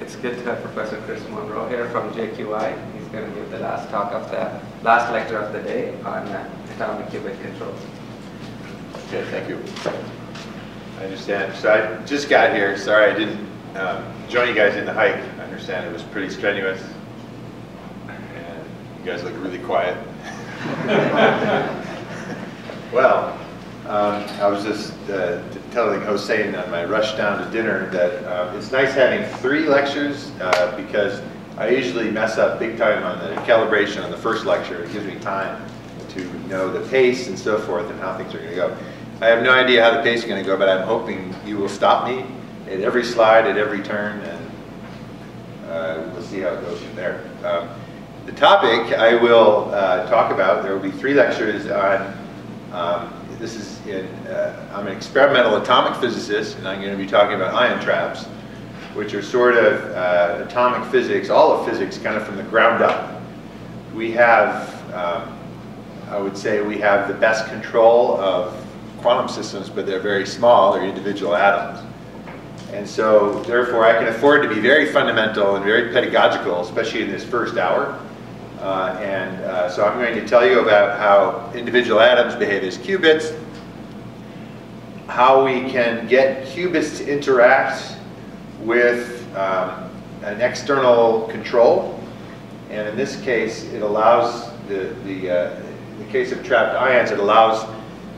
It's good to have Professor Chris Monroe here from JQI. He's going to give the last talk of the last lecture of the day on uh, atomic qubit controls. Okay, thank you. I understand. So I just got here. Sorry I didn't um, join you guys in the hike. I understand it was pretty strenuous. And you guys look really quiet. well, um, I was just uh, telling Hossein on my rush down to dinner that uh, it's nice having three lectures uh, because I usually mess up big time on the calibration on the first lecture. It gives me time to know the pace and so forth and how things are going to go. I have no idea how the pace is going to go, but I'm hoping you will stop me at every slide, at every turn, and uh, we'll see how it goes from there. Um, the topic I will uh, talk about, there will be three lectures on, um, this is in, uh, I'm an experimental atomic physicist, and I'm going to be talking about ion traps, which are sort of uh, atomic physics, all of physics, kind of from the ground up. We have, um, I would say we have the best control of quantum systems, but they're very small, they're individual atoms. And so, therefore, I can afford to be very fundamental and very pedagogical, especially in this first hour. Uh, and uh, so I'm going to tell you about how individual atoms behave as qubits, how we can get qubits to interact with um, an external control. And in this case, it allows, the, the, uh, in the case of trapped ions, it allows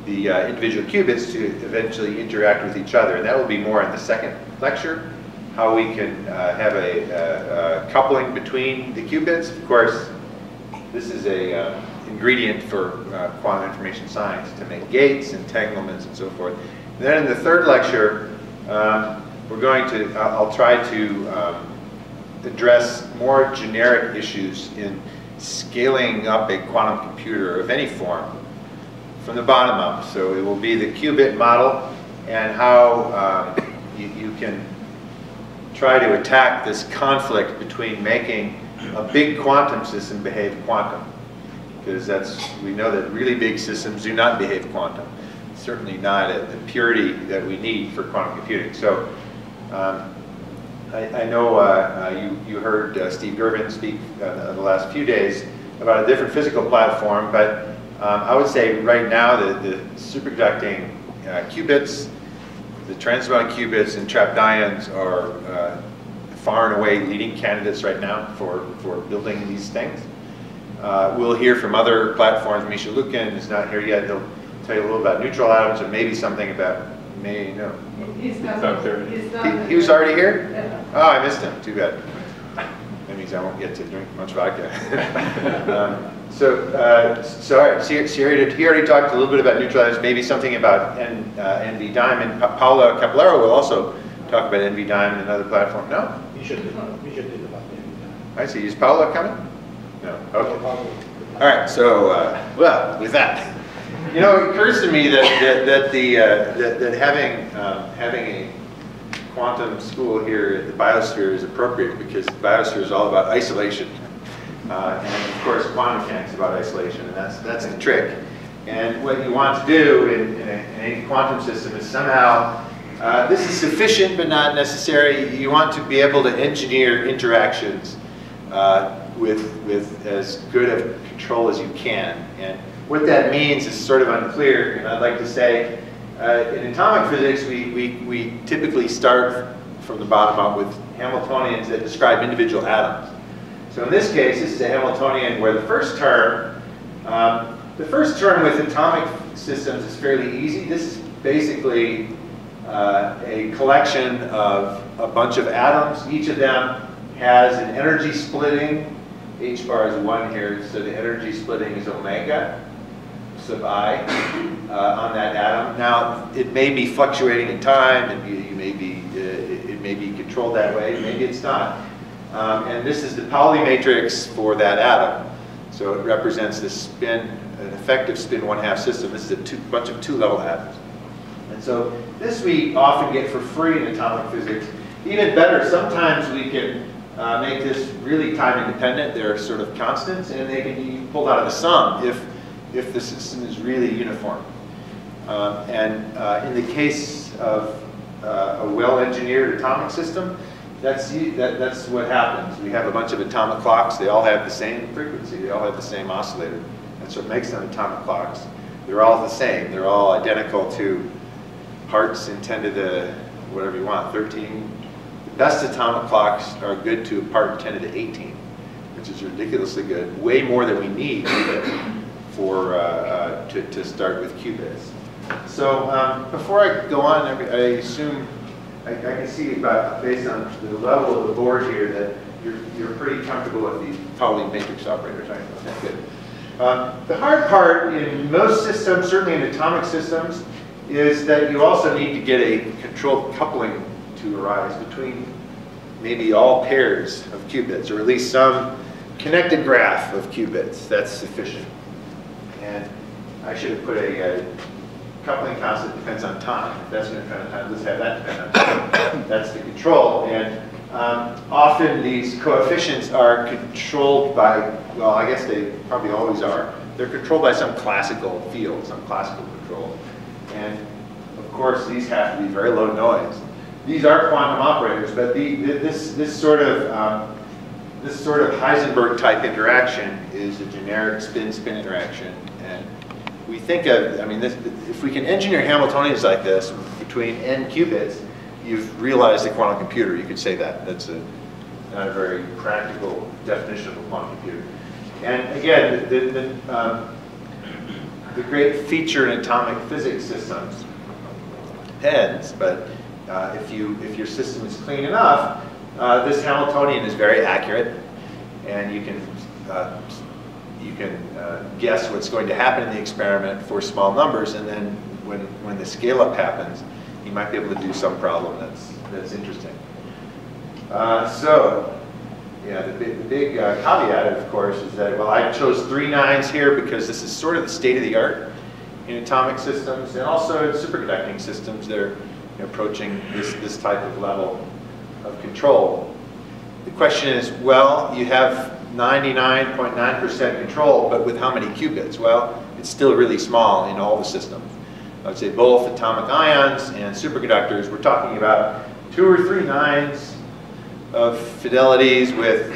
the uh, individual qubits to eventually interact with each other. And that will be more in the second lecture, how we can uh, have a, a, a, coupling between the qubits. Of course, this is a uh, ingredient for uh, quantum information science to make gates, entanglements, and so forth. And then in the third lecture, um, we're going to, I'll try to um, address more generic issues in scaling up a quantum computer of any form from the bottom up. So it will be the qubit model and how um, you, you, can try to attack this conflict between making a big quantum system behave quantum. Because that's, we know that really big systems do not behave quantum. Certainly not at the purity that we need for quantum computing. So um, I, I, know uh, uh, you, you heard uh, Steve Girvin speak uh, the last few days about a different physical platform, but um, I would say right now the, the superconducting uh, qubits, the transmon qubits and trapped ions are uh, far and away leading candidates right now for, for building these things. Uh, we'll hear from other platforms. Misha Lukin is not here yet. He'll tell you a little about neutral atoms and maybe something about, may, no. He's not, he's not he, he was already here? Yeah. Oh, I missed him. Too bad. That means I won't get to drink much vodka. um, so, uh, sorry, she, she already, he already talked a little bit about neutral atoms, maybe something about N, uh, NV diamond. Pa Paola Cappellaro will also talk about NV diamond and another platform. No? You should, you should do about NV I see. Is Paola coming? No. Okay. All right. So, uh, well, with that, you know, it occurs to me that that, that the uh, that, that having um, having a quantum school here at the biosphere is appropriate because the biosphere is all about isolation. Uh, and of course, quantum mechanics is about isolation, and that's, that's the trick. And what you want to do in, in, a, in any quantum system is somehow, uh, this is sufficient but not necessary. You want to be able to engineer interactions uh, with, with as good of control as you can. And what that means is sort of unclear, and I'd like to say, uh, in atomic physics, we, we, we typically start from the bottom up with Hamiltonians that describe individual atoms. So in this case, this is a Hamiltonian where the first term, um, the first term with atomic systems is fairly easy. This is basically uh, a collection of a bunch of atoms. Each of them has an energy splitting. H bar is 1 here, so the energy splitting is omega sub i uh, on that atom. Now, it may be fluctuating in time, and you, you may be, uh, it may be controlled that way, maybe it's not. Um, and this is the Pauli matrix for that atom. So it represents the spin, an effective spin one-half system. This is a two, bunch of two-level atoms. And so this we often get for free in atomic physics. Even better, sometimes we can uh, make this really time independent. They're sort of constants, and they can be pulled out of the sum if, if the system is really uniform. Um, and uh, in the case of uh, a well-engineered atomic system, that's, that, that's what happens. We have a bunch of atomic clocks, they all have the same frequency, they all have the same oscillator. That's what makes them atomic clocks. They're all the same, they're all identical to parts in 10 to the, whatever you want, 13. The best atomic clocks are good to part 10 to the 18, which is ridiculously good, way more than we need for, uh, uh, to, to start with qubits. So um, before I go on, I I assume, I, I can see about, based on the level of the board here, that you're, you're pretty comfortable with these Pauli matrix operators, right? Okay, good. Um, The hard part in most systems, certainly in atomic systems, is that you also need to get a controlled coupling to arise between maybe all pairs of qubits, or at least some connected graph of qubits. That's sufficient. And I should have put a uh, coupling constant depends on time. If that's going to depend on time, let's have that depend on time. That's the control. And um, often these coefficients are controlled by, well, I guess they probably always are. They're controlled by some classical field, some classical control. And of course, these have to be very low noise. These are quantum operators, but the, this, this sort of um, this sort of Heisenberg type interaction is a generic spin-spin interaction. And we think of, I mean, this, if we can engineer Hamiltonians like this between n qubits, you've realized a quantum computer. You could say that. That's a, not a very practical definition of a quantum computer. And again, the, the, um, the great feature in atomic physics systems depends, but uh, if, you, if your system is clean enough, uh, this Hamiltonian is very accurate, and you can, uh, you can uh, guess what's going to happen in the experiment for small numbers, and then when, when the scale-up happens, you might be able to do some problem that's, that's interesting. Uh, so, yeah, the big, the big uh, caveat, of course, is that, well, I chose three nines here because this is sort of the state of the art in atomic systems, and also in superconducting systems, they're approaching this, this type of level of control. The question is, well, you have 99.9% control, but with how many qubits? Well, it's still really small in all the systems. I would say both atomic ions and superconductors, we're talking about two or three nines of fidelities with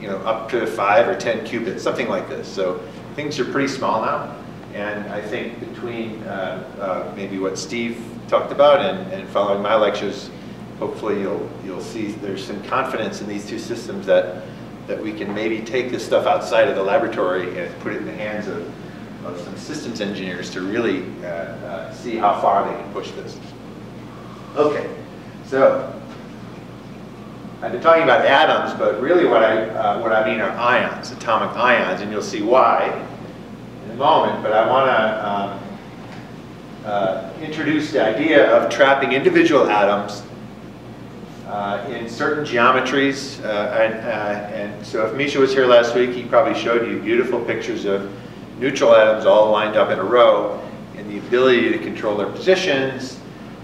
you know, up to five or 10 qubits, something like this. So things are pretty small now. And I think between uh, uh, maybe what Steve talked about and, and following my lectures, hopefully you'll, you'll see there's some confidence in these two systems that, that we can maybe take this stuff outside of the laboratory and put it in the hands of, of some systems engineers to really uh, uh, see how far they can push this. Okay, so I've been talking about atoms, but really what I, uh, what I mean are ions, atomic ions, and you'll see why in a moment, but I want to um, uh, introduce the idea of trapping individual atoms uh, in certain geometries. Uh, and, uh, and so if Misha was here last week, he probably showed you beautiful pictures of neutral atoms all lined up in a row and the ability to control their positions.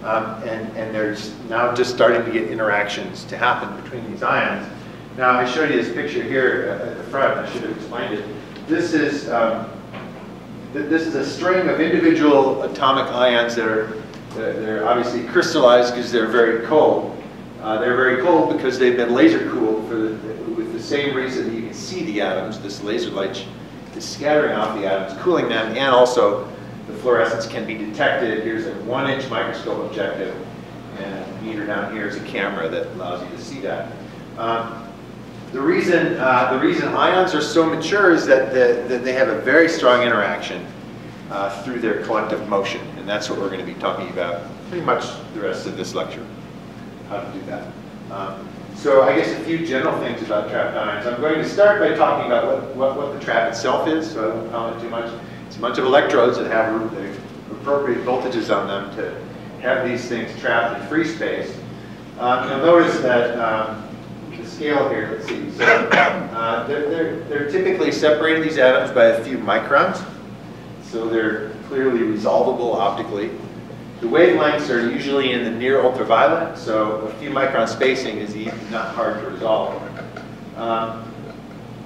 Um, and, and there's now just starting to get interactions to happen between these ions. Now I showed you this picture here at the front. I should have explained it. This is um, th this is a string of individual atomic ions that are they're obviously crystallized because they're very cold. Uh, they're very cold because they've been laser cooled for the, with the same reason that you can see the atoms. This laser light is scattering off the atoms, cooling them, and also the fluorescence can be detected. Here's a one inch microscope objective, and meter down here is a camera that allows you to see that. Um, the reason, uh, the reason ions are so mature is that, the, that they have a very strong interaction uh, through their collective motion, and that's what we're going to be talking about pretty much the rest of this lecture how to do that. Um, so I guess a few general things about trapped ions. I'm going to start by talking about what, what, what the trap itself is, so I won't comment too much. It's a bunch of electrodes that have the appropriate voltages on them to have these things trapped in free space. Um, you'll notice that um, the scale here, let's see, so uh, they're, they're, they're typically separating these atoms by a few microns, so they're clearly resolvable optically. The wavelengths are usually in the near ultraviolet, so a few micron spacing is easy, not hard to resolve. Um,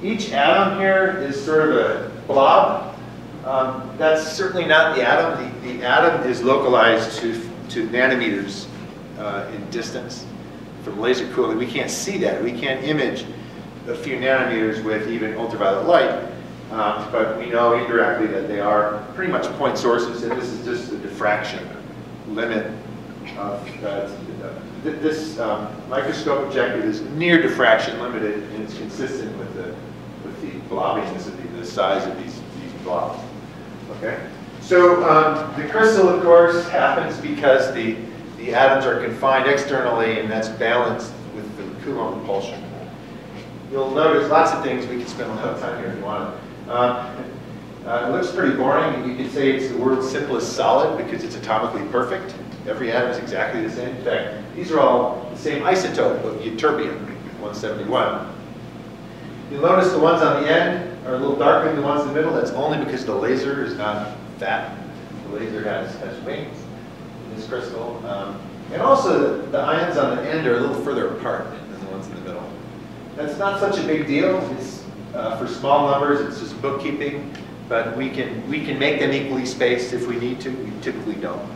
each atom here is sort of a blob. Um, that's certainly not the atom. The, the atom is localized to, to nanometers uh, in distance from laser cooling. We can't see that. We can't image a few nanometers with even ultraviolet light, um, but we know indirectly that they are pretty much point sources, and this is just the diffraction limit of uh, th- this um, microscope objective is near diffraction limited, and it's consistent with the with the blobbiness of the, the size of these these blobs. Okay, so um, the crystal, of course, happens because the the atoms are confined externally, and that's balanced with the Coulomb repulsion. You'll notice lots of things. We can spend a lot of time here if you want. Uh, uh, it looks pretty boring. You could say it's the world's simplest solid because it's atomically perfect. Every atom is exactly the same. In fact, these are all the same isotope of ytterbium, 171. You'll notice the ones on the end are a little darker than the ones in the middle. That's only because the laser is not fat. The laser has, has wings in this crystal. Um, and also, the, the ions on the end are a little further apart than the ones in the middle. That's not such a big deal. It's, uh, for small numbers, it's just bookkeeping. But we can, we can make them equally spaced if we need to. We typically don't.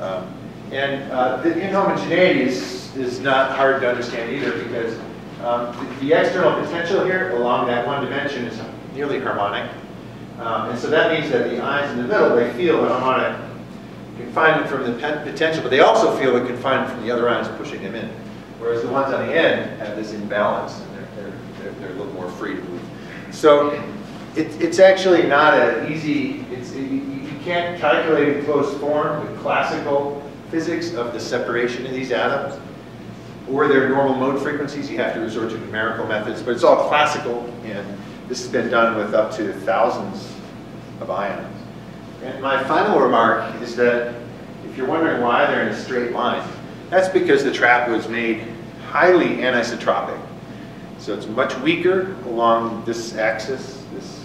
Um, and uh, the inhomogeneity is, is not hard to understand either because um, the, the external potential here along that one dimension is nearly harmonic. Um, and so that means that the ions in the middle, they feel the harmonic confinement from the potential, but they also feel the confinement from the other ions pushing them in. Whereas the ones on the end have this imbalance and they're, they're, they're, they're a little more free to move. So it, it's actually not an easy, it's, you, you can't calculate in closed form the classical physics of the separation of these atoms or their normal mode frequencies. You have to resort to numerical methods, but it's all classical and this has been done with up to thousands of ions. And my final remark is that if you're wondering why they're in a straight line, that's because the trap was made highly anisotropic. So it's much weaker along this axis, this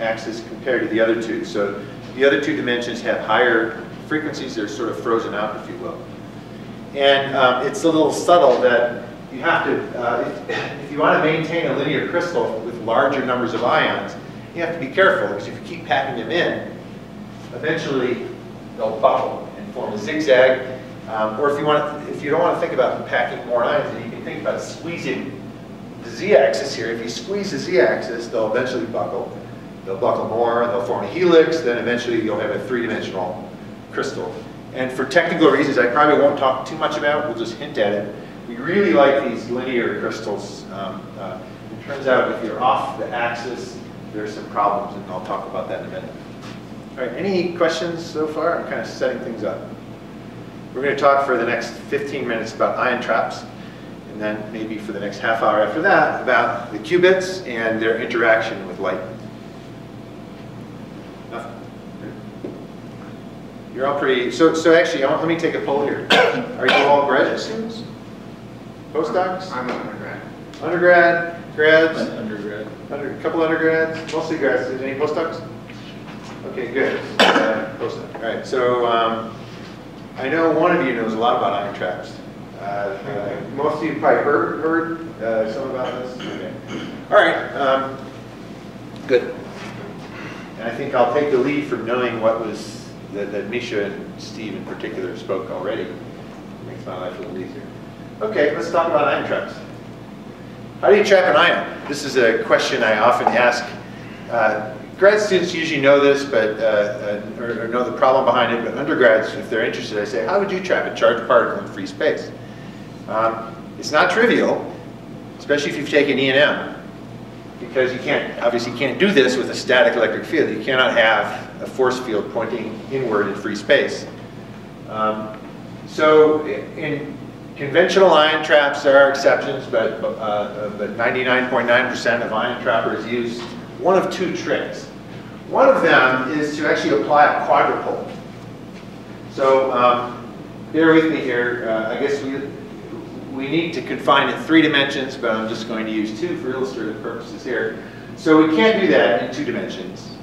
axis compared to the other two. So the other two dimensions have higher frequencies, they're sort of frozen out, if you will. And um, it's a little subtle that you have to, uh, if, if you want to maintain a linear crystal with larger numbers of ions, you have to be careful because if you keep packing them in, eventually they'll buckle and form a zigzag. Um, or if you want, if you don't want to think about packing more ions, then you can think about squeezing the z-axis here. If you squeeze the z-axis, they'll eventually buckle. They'll buckle more, they'll form a helix, then eventually you'll have a three-dimensional crystal. And for technical reasons I probably won't talk too much about, we'll just hint at it. We really like these linear crystals. Um, uh, it turns out if you're off the axis, there's some problems, and I'll talk about that in a minute. All right, any questions so far? I'm kind of setting things up. We're going to talk for the next 15 minutes about ion traps, and then maybe for the next half hour after that about the qubits and their interaction with light. You're all pretty, so, so actually, let me take a poll here. Are you all graduate students? Postdocs? I'm an undergrad. Undergrad, grads, Undergrad. under, a couple undergrads, mostly grads. Any postdocs? Okay, good. Uh, Postdoc. All right, so um, I know one of you knows a lot about ion traps. Uh, uh, most of you probably heard, heard uh, some about this. Okay. All right, um, good. And I think I'll take the lead from knowing what was, that, that Misha and Steve in particular spoke already. Makes my life a little easier. Okay, let's talk about ion traps. How do you trap an ion? This is a question I often ask. Uh, grad students usually know this, but uh, uh, or, or know the problem behind it. But undergrads, if they're interested, I say, "How would you trap a charged particle in free space?" Um, it's not trivial, especially if you've taken E and M, because you can't obviously you can't do this with a static electric field. You cannot have a force field pointing inward in free space. Um, so in Conventional ion traps, there are exceptions, but uh, but 99.9% of ion trappers use one of two tricks. One of them is to actually apply a quadrupole. So um, bear with me here. Uh, I guess we we need to confine it three dimensions, but I'm just going to use two for illustrative purposes here. So we can't do that in two dimensions.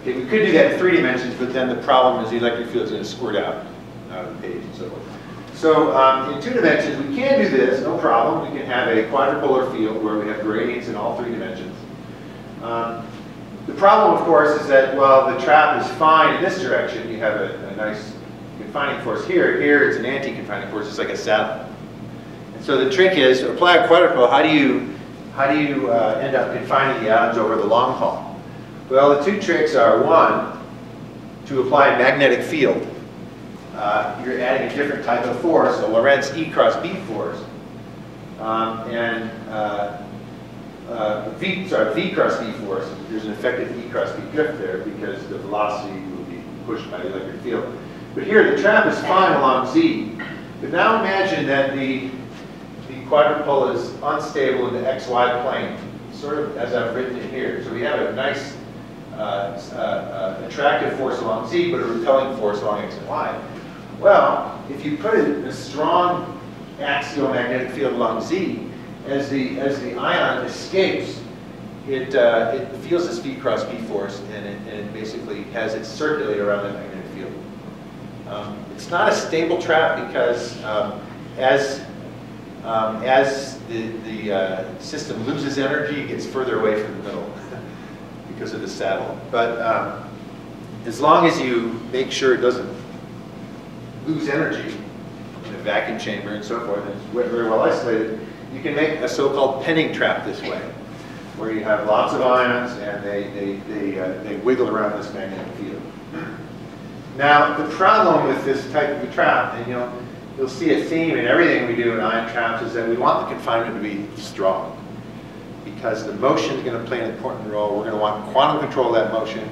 Okay, we could do that in three dimensions, but then the problem is the electric field is going to squirt out out of the page and so forth. So um, in two dimensions, we can do this, no problem. We can have a quadrupolar field where we have gradients in all three dimensions. Um, the problem, of course, is that, well, the trap is fine in this direction. You have a, a nice confining force here. Here, it's an anti-confining force. It's like a saddle. And So the trick is, to apply a quadrupole, how do you, how do you uh, end up confining the atoms over the long haul? Well, the two tricks are, one, to apply a magnetic field. Uh, you're adding a different type of force, a Lorentz E cross B force. Um, and uh, uh, V, sorry, V cross B force, there's an effective E cross B drift there because the velocity will be pushed by the electric field. But here, the trap is fine along Z. But now imagine that the, the quadrupole is unstable in the XY plane, sort of as I've written it here. So we have a nice uh, uh, uh, attractive force along Z, but a repelling force along X and Y. Well, if you put a, a strong axial magnetic field along Z, as the, as the ion escapes, it, uh, it feels this V cross B force and it, and it basically has it circulate around that magnetic field. Um, it's not a stable trap because um, as, um, as the, the uh, system loses energy, it gets further away from the middle because of the saddle. But um, as long as you make sure it doesn't lose energy in a vacuum chamber and so forth, and it's very well isolated, you can make a so-called penning trap this way, where you have lots of ions and they, they, they, uh, they wiggle around this magnetic field. Now, the problem with this type of a trap, and you'll, you'll see a theme in everything we do in ion traps, is that we want the confinement to be strong. Because the motion is going to play an important role. We're going to want quantum control of that motion.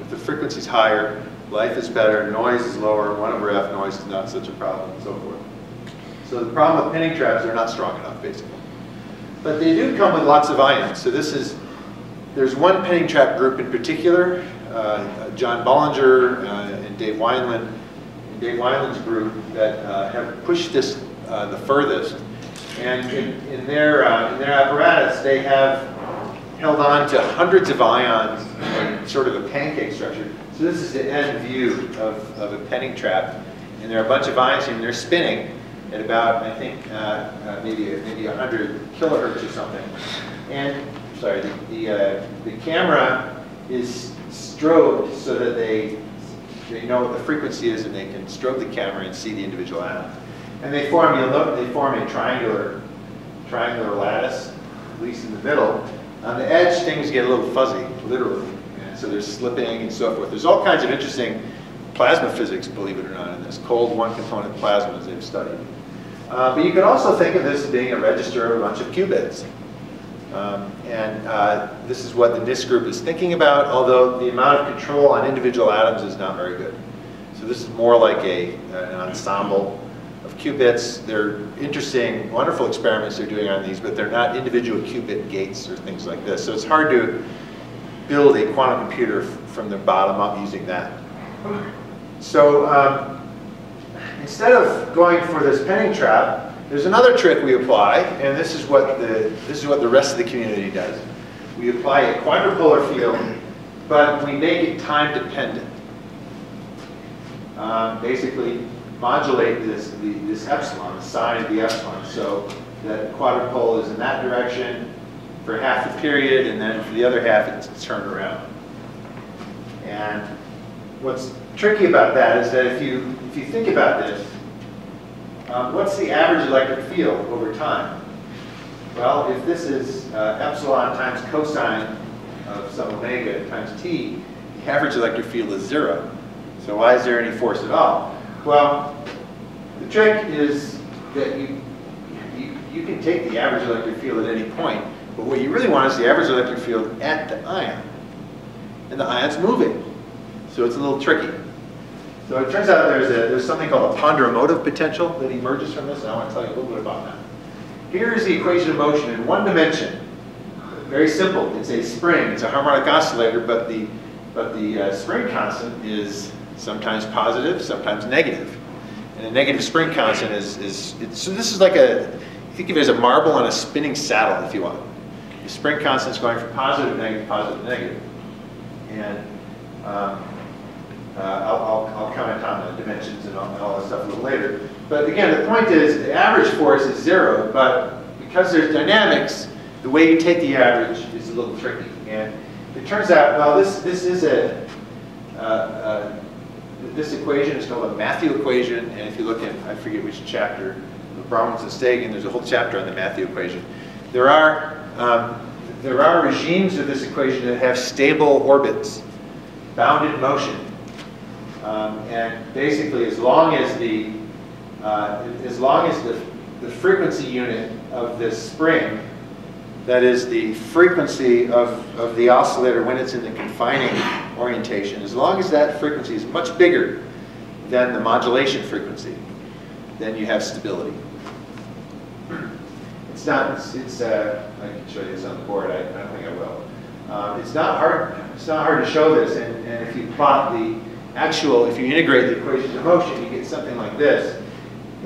If the frequency is higher, life is better, noise is lower, 1 over f noise is not such a problem, and so forth. So the problem with penning traps, they're not strong enough, basically. But they do come with lots of ions. So this is, there's one penning trap group in particular, uh, John Bollinger uh, and Dave Wineland, and Dave Wineland's group that uh, have pushed this uh, the furthest. And in, in their, uh, in their apparatus, they have held on to hundreds of ions in sort of a pancake structure. So this is the end view of, of a penning trap. And there are a bunch of ions here, and they're spinning at about, I think, uh, uh, maybe maybe 100 kilohertz or something. And, sorry, the, the, uh, the camera is strobed so that they, they know what the frequency is and they can strobe the camera and see the individual atoms. And they form, you'll note, they form a triangular, triangular lattice, at least in the middle. On the edge, things get a little fuzzy, literally. And so there's slipping and so forth. There's all kinds of interesting plasma physics, believe it or not, in this cold one-component plasmas they've studied. Uh, but you can also think of this as being a register of a bunch of qubits. Um, and uh, this is what the NIST group is thinking about, although the amount of control on individual atoms is not very good. So this is more like a, an ensemble of qubits. They're interesting, wonderful experiments they're doing on these, but they're not individual qubit gates or things like this. So it's hard to build a quantum computer from the bottom up using that. So um, instead of going for this penning trap, there's another trick we apply, and this is what the this is what the rest of the community does. We apply a quadrupolar field, but we make it time dependent. Um, basically, modulate this the, this epsilon, the sign of the epsilon, so that the quadrupole is in that direction for half the period, and then for the other half it's turned around. And what's tricky about that is that if you if you think about this, um, what's the average electric field over time? Well, if this is uh, epsilon times cosine of some omega times t, the average electric field is zero. So why is there any force at all? Well, the trick is that you, you, you can take the average electric field at any point, but what you really want is the average electric field at the ion. And the ion's moving. So it's a little tricky. So it turns out there's, a, there's something called a ponderomotive potential that emerges from this, and I want to tell you a little bit about that. Here is the equation of motion in one dimension. Very simple. It's a spring. It's a harmonic oscillator, but the, but the uh, spring constant is sometimes positive, sometimes negative. And a negative spring constant is, is so this is like a, think of it as a marble on a spinning saddle, if you want. The spring constant is going from positive, negative, positive, negative. And um, uh, I'll, I'll, I'll, comment on the dimensions and all, and all that stuff a little later. But again, the point is the average force is zero, but because there's dynamics, the way you take the average is a little tricky. And it turns out, well, this, this is a, uh, uh, this equation is called a Mathieu equation, and if you look at, I forget which chapter the Brahms and Stegun, there's a whole chapter on the Mathieu equation. There are, um, there are regimes of this equation that have stable orbits, bounded motion. Um, and basically, as long as the, uh, as long as the, the frequency unit of this spring, that is the frequency of, of the oscillator when it's in the confining orientation, as long as that frequency is much bigger than the modulation frequency, then you have stability. It's not, it's, it's uh, I can show you this on the board, I, I don't think I will. Um, it's not hard, it's not hard to show this, and, and if you plot the actual, if you integrate the equations of motion, you get something like this.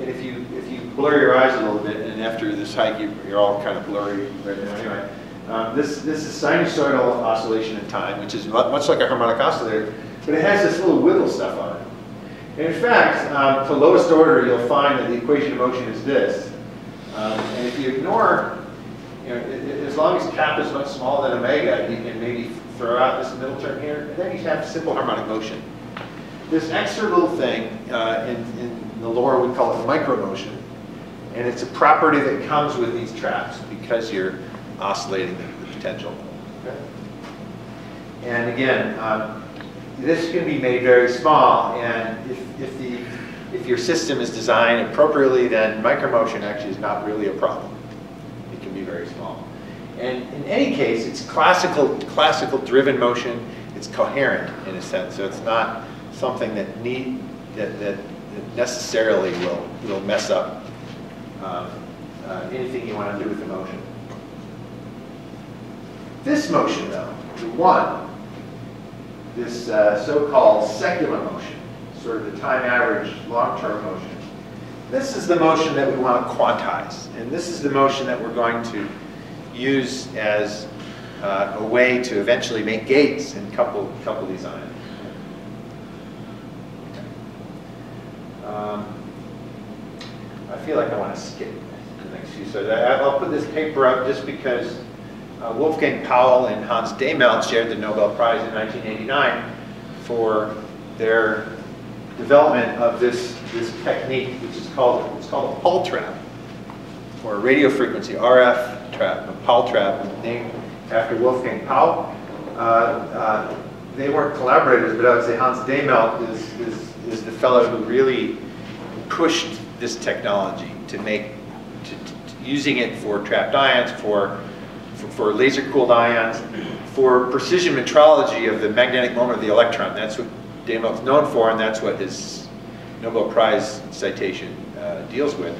And if you, if you blur your eyes a little bit, and after this hike, you, you're all kind of blurry right now anyway. Um, this, this is sinusoidal oscillation in time, which is much like a harmonic oscillator, but it has this little wiggle stuff on it. And in fact, um, to lowest order, you'll find that the equation of motion is this. Um, and if you ignore, you know, as long as kappa is much smaller than omega, you can maybe throw out this middle term here, and then you have simple harmonic motion. This extra little thing, uh, in, in the lore we call it micromotion, and it's a property that comes with these traps because you're oscillating the, the potential. Okay. And again, um, this can be made very small, and if, if the if your system is designed appropriately, then micromotion actually is not really a problem. It can be very small. And in any case, it's classical classical driven motion. It's coherent in a sense, so it's not something that need that, that, that necessarily will will mess up um, uh, anything you want to do with the motion. This motion, though, the one, this uh, so-called secular motion, sort of the time average long-term motion, this is the motion that we want to quantize. And this is the motion that we're going to use as uh, a way to eventually make gates and couple, couple these ions. Um, I feel like I want to skip the next few. I- I'll put this paper up just because uh, Wolfgang Paul and Hans Dehmelt shared the Nobel Prize in 1989 for their development of this, this technique, which is called, it's called a Paul trap, or a radio frequency RF trap, a Paul trap, named after Wolfgang Paul. Uh, uh, they weren't collaborators, but I would say Hans Dehmelt is, is, is the fellow who really pushed this technology to make, to, to- using it for trapped ions, for, for, for laser-cooled ions, for precision metrology of the magnetic moment of the electron. That's what Dehmelt's known for, and that's what his Nobel Prize citation uh, deals with.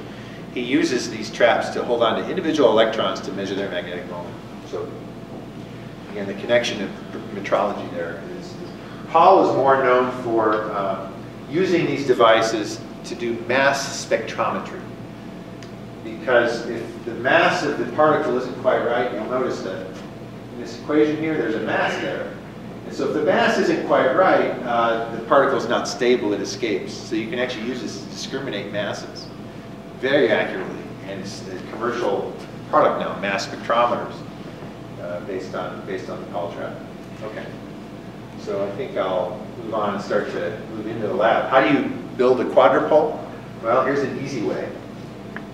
He uses these traps to hold on to individual electrons to measure their magnetic moment. So again, the connection of metrology there is, is- Paul is more known for uh, using these devices to do mass spectrometry. Because if the mass of the particle isn't quite right, you'll notice that in this equation here, there's a mass there. And so if the mass isn't quite right, uh, the particle's not stable, it escapes. So you can actually use this to discriminate masses very accurately. And it's a commercial product now, mass spectrometers, uh, based on based on the Paul trap. Okay. So I think I'll move on and start to move into the lab. How do you build a quadrupole? Well, here's an easy way.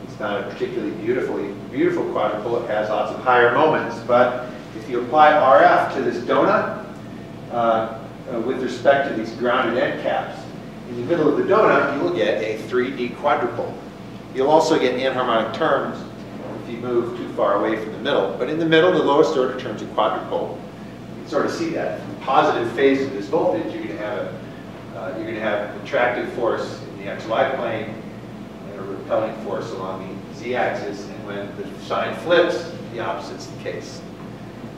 It's not a particularly beautifully beautiful quadrupole. It has lots of higher moments, but if you apply RF to this donut with respect to these grounded end caps, in the middle of the donut, you will get a 3D quadrupole. You'll also get anharmonic terms if you move too far away from the middle. But in the middle, the lowest order terms are quadrupole. You can sort of see that. The positive phase of this voltage, you're going to have a, uh, you're going to have an attractive force in the xy plane and a repelling force along the z-axis. And when the sign flips, the opposite's the case.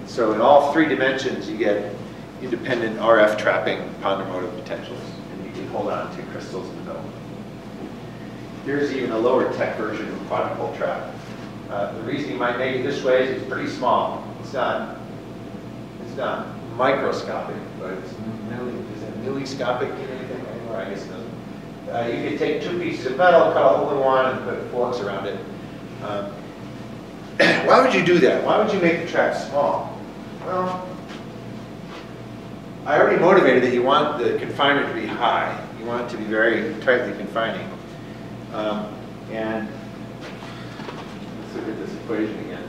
So in all three dimensions, you get independent RF trapping ponderomotive potentials, and you can hold on to crystals in the middle. Here's even a lower tech version of a quadrupole trap. Uh, the reason you might make it this way is it's pretty small. It's not, it's not microscopic, but it's milli, is it milliscopic in anything anymore? I guess it doesn't. Uh, you could take two pieces of metal, cut a hole in one, and put forks around it. Um, why would you do that? Why would you make the trap small? Well, I already motivated that you want the confinement to be high. You want it to be very tightly confining. Um, and let's look at this equation again.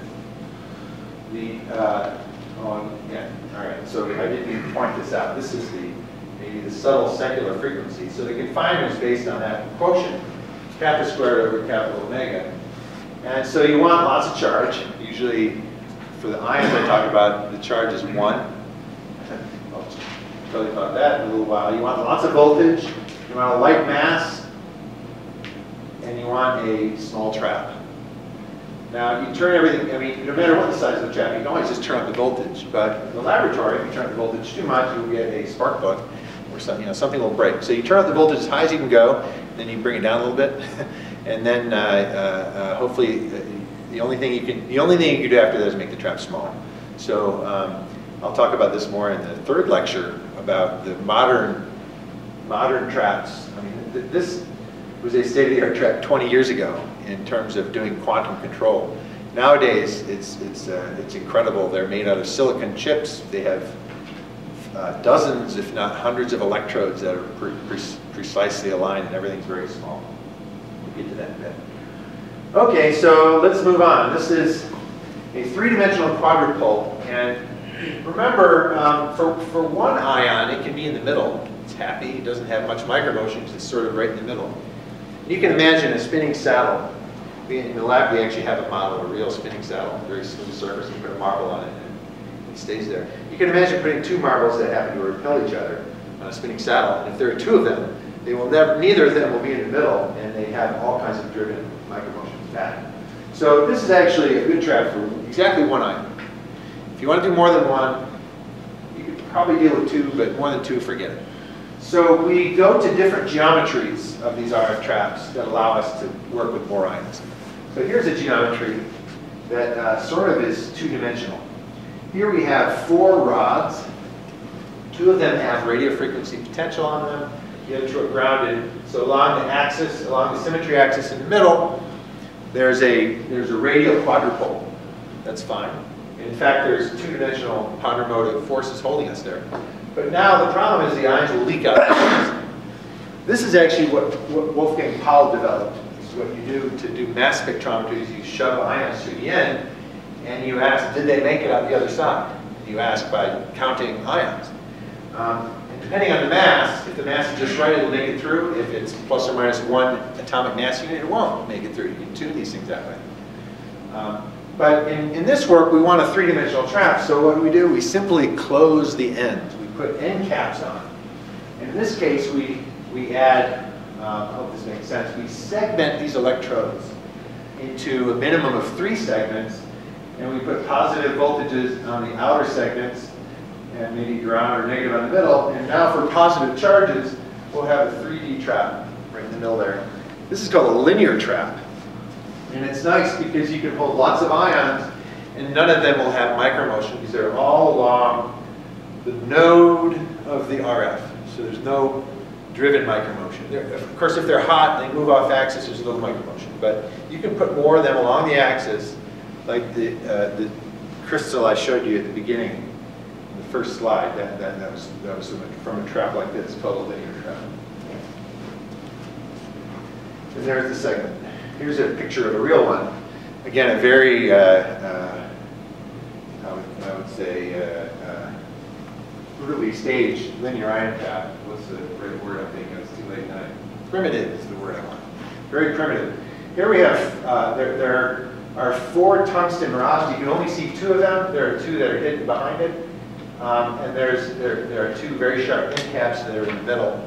The, uh, on, yeah, all right, so I didn't even point this out. This is the, maybe the subtle secular frequency. So the confinement is based on that quotient, kappa squared over capital omega. And so you want lots of charge. Usually, for the ions I talk about, the charge is one. Tell you about that in a little while. You want lots of voltage, you want a light mass, and you want a small trap. Now, you turn everything, I mean, no matter what the size of the trap, you can always just turn up the voltage. But in the laboratory, if you turn up the voltage too much, you'll get a spark plug, or something, you know, something will break. So you turn up the voltage as high as you can go, then you bring it down a little bit, and then uh, uh, uh, hopefully, uh, the only thing you can, the only thing you can do after that is make the trap small. So um, I'll talk about this more in the third lecture about the modern, modern traps. I mean, th this was a state-of-the-art trap 20 years ago in terms of doing quantum control. Nowadays, it's, it's, uh, it's incredible. They're made out of silicon chips. They have uh, dozens, if not hundreds of electrodes that are pre pre precisely aligned and everything's very small. We'll get to that in a bit. Okay, so let's move on. This is a three-dimensional quadrupole. And remember, um, for, for one ion, it can be in the middle. It's happy. It doesn't have much micromotion because it's sort of right in the middle. You can imagine a spinning saddle. We, in the lab, we actually have a model a real spinning saddle, very smooth surface. You put a marble on it, and it stays there. You can imagine putting two marbles that happen to repel each other on a spinning saddle. And if there are two of them, they will never, neither of them will be in the middle, and they have all kinds of driven micromotions back. So this is actually a good trap for exactly one ion. If you want to do more than one, you could probably deal with two, but more than two, forget it. So we go to different geometries of these RF traps that allow us to work with more ions. So here's a geometry that uh, sort of is two-dimensional. Here we have four rods. Two of them have radio frequency potential on them. The other two are grounded. So along the axis, along the symmetry axis in the middle, there's a, there's a radial quadrupole. That's fine. In fact, there's two-dimensional ponderomotive forces holding us there. But now the problem is the ions will leak out. This is actually what, what Wolfgang Paul developed. This is what you do to do mass spectrometry is you shove ions through the end and you ask, did they make it out the other side? You ask by counting ions. Um, and depending on the mass, if the mass is just right, it'll make it through. If it's plus or minus one atomic mass unit, it won't make it through. You can tune these things that way. Um, but in, in this work, we want a three-dimensional trap. So what do we do? We simply close the ends. We put end caps on. In this case, we, we add, uh, I hope this makes sense, we segment these electrodes into a minimum of three segments, and we put positive voltages on the outer segments, and maybe ground or negative on the middle. And now for positive charges, we'll have a 3D trap right in the middle there. This is called a linear trap. And it's nice because you can hold lots of ions, and none of them will have micromotion because they're all along the node of the RF. So there's no driven micromotion. Of course, if they're hot, they move off axis, there's a little micromotion. But you can put more of them along the axis, like the, uh, the crystal I showed you at the beginning, the first slide. That, that, that was, that was from a trap like this, a linear trap. And there's the segment. Here's a picture of a real one. Again, a very, uh, uh, I, would, I would say, uh, uh, early stage linear ion trap. What's the right word I'm thinking? It's too late night. Primitive is the word I want. Very primitive. Here we have, uh, there, there are four tungsten rods. You can only see two of them. There are two that are hidden behind it. Um, and there's, there, there are two very sharp end caps that are in the middle.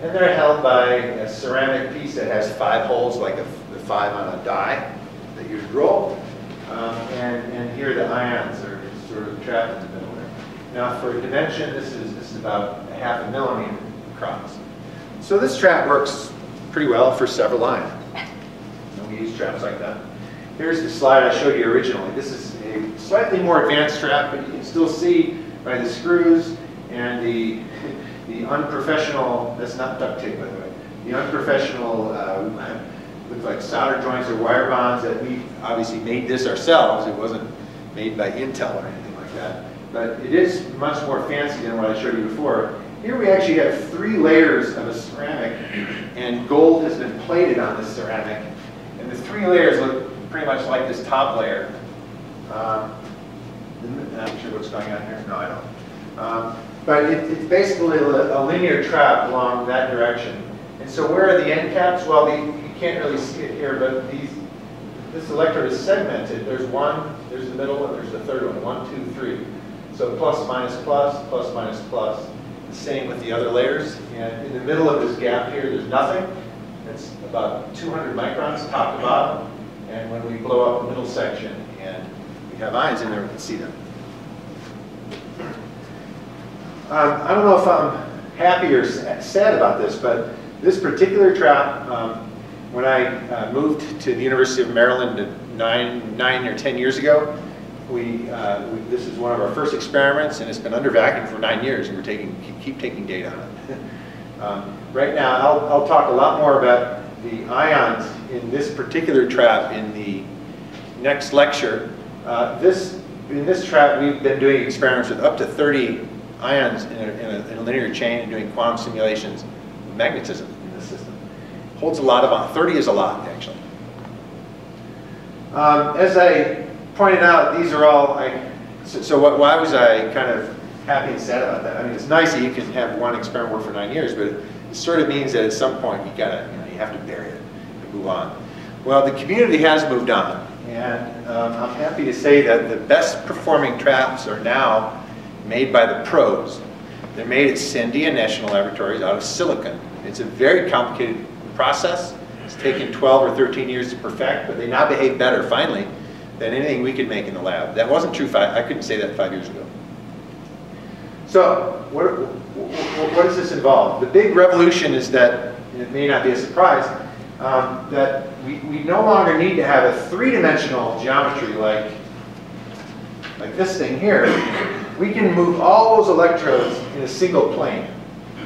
And they're held by a ceramic piece that has five holes, like a, five on a die that you roll. Um, and, and here the ions are sort of trapped in the middle there. Now for a dimension, this is, this is about a half a millimeter across. So this trap works pretty well for several ions. And we use traps like that. Here's the slide I showed you originally. This is a slightly more advanced trap, but you can still see by the screws and the the unprofessional, that's not duct tape by the way, the unprofessional, uh, looks like solder joints or wire bonds that we obviously made this ourselves. It wasn't made by Intel or anything like that. But it is much more fancy than what I showed you before. Here we actually have three layers of a ceramic and gold has been plated on this ceramic. And the three layers look pretty much like this top layer. Um, I'm not sure what's going on here. No, I don't. Um, But it- it's basically a a linear trap along that direction. And so where are the end caps? Well, the- can't really see it here, but these, this electrode is segmented. There's one, there's the middle, and there's the third one. One, two, three. So plus, minus, plus, plus, minus, plus. The same with the other layers. And in the middle of this gap here, there's nothing. It's about 200 microns top to bottom. And when we blow up the middle section and we have ions in there, we can see them. Um, I don't know if I'm happy or sad about this, but this particular trap, um, when I uh, moved to the University of Maryland nine, nine or 10 years ago, we, uh, we, this is one of our first experiments, and it's been under vacuum for nine years, and we're taking, keep, taking data on it. um, right now, I'll, I'll talk a lot more about the ions in this particular trap in the next lecture. Uh, this, in this trap, we've been doing experiments with up to 30 ions in a, in a, in a linear chain and doing quantum simulations of magnetism. Holds a lot of on. 30 is a lot, actually. Um, as I pointed out, these are all, I, so, so what, why was I kind of happy and sad about that? I mean, it's nice that you can have one experiment work for nine years, but it sort of means that at some point you gotta, you know, you have to bury it and move on. Well, the community has moved on, and um, I'm happy to say that the best performing traps are now made by the pros. They're made at Sandia National Laboratories out of silicon. It's a very complicated process. It's taken 12 or 13 years to perfect, but they now behave better, finally, than anything we could make in the lab. That wasn't true five, I couldn't say that five years ago. So, what, what, does this involve? The big revolution is that, it may not be a surprise, um, that we, we no longer need to have a three-dimensional geometry like, like this thing here. We can move all those electrodes in a single plane.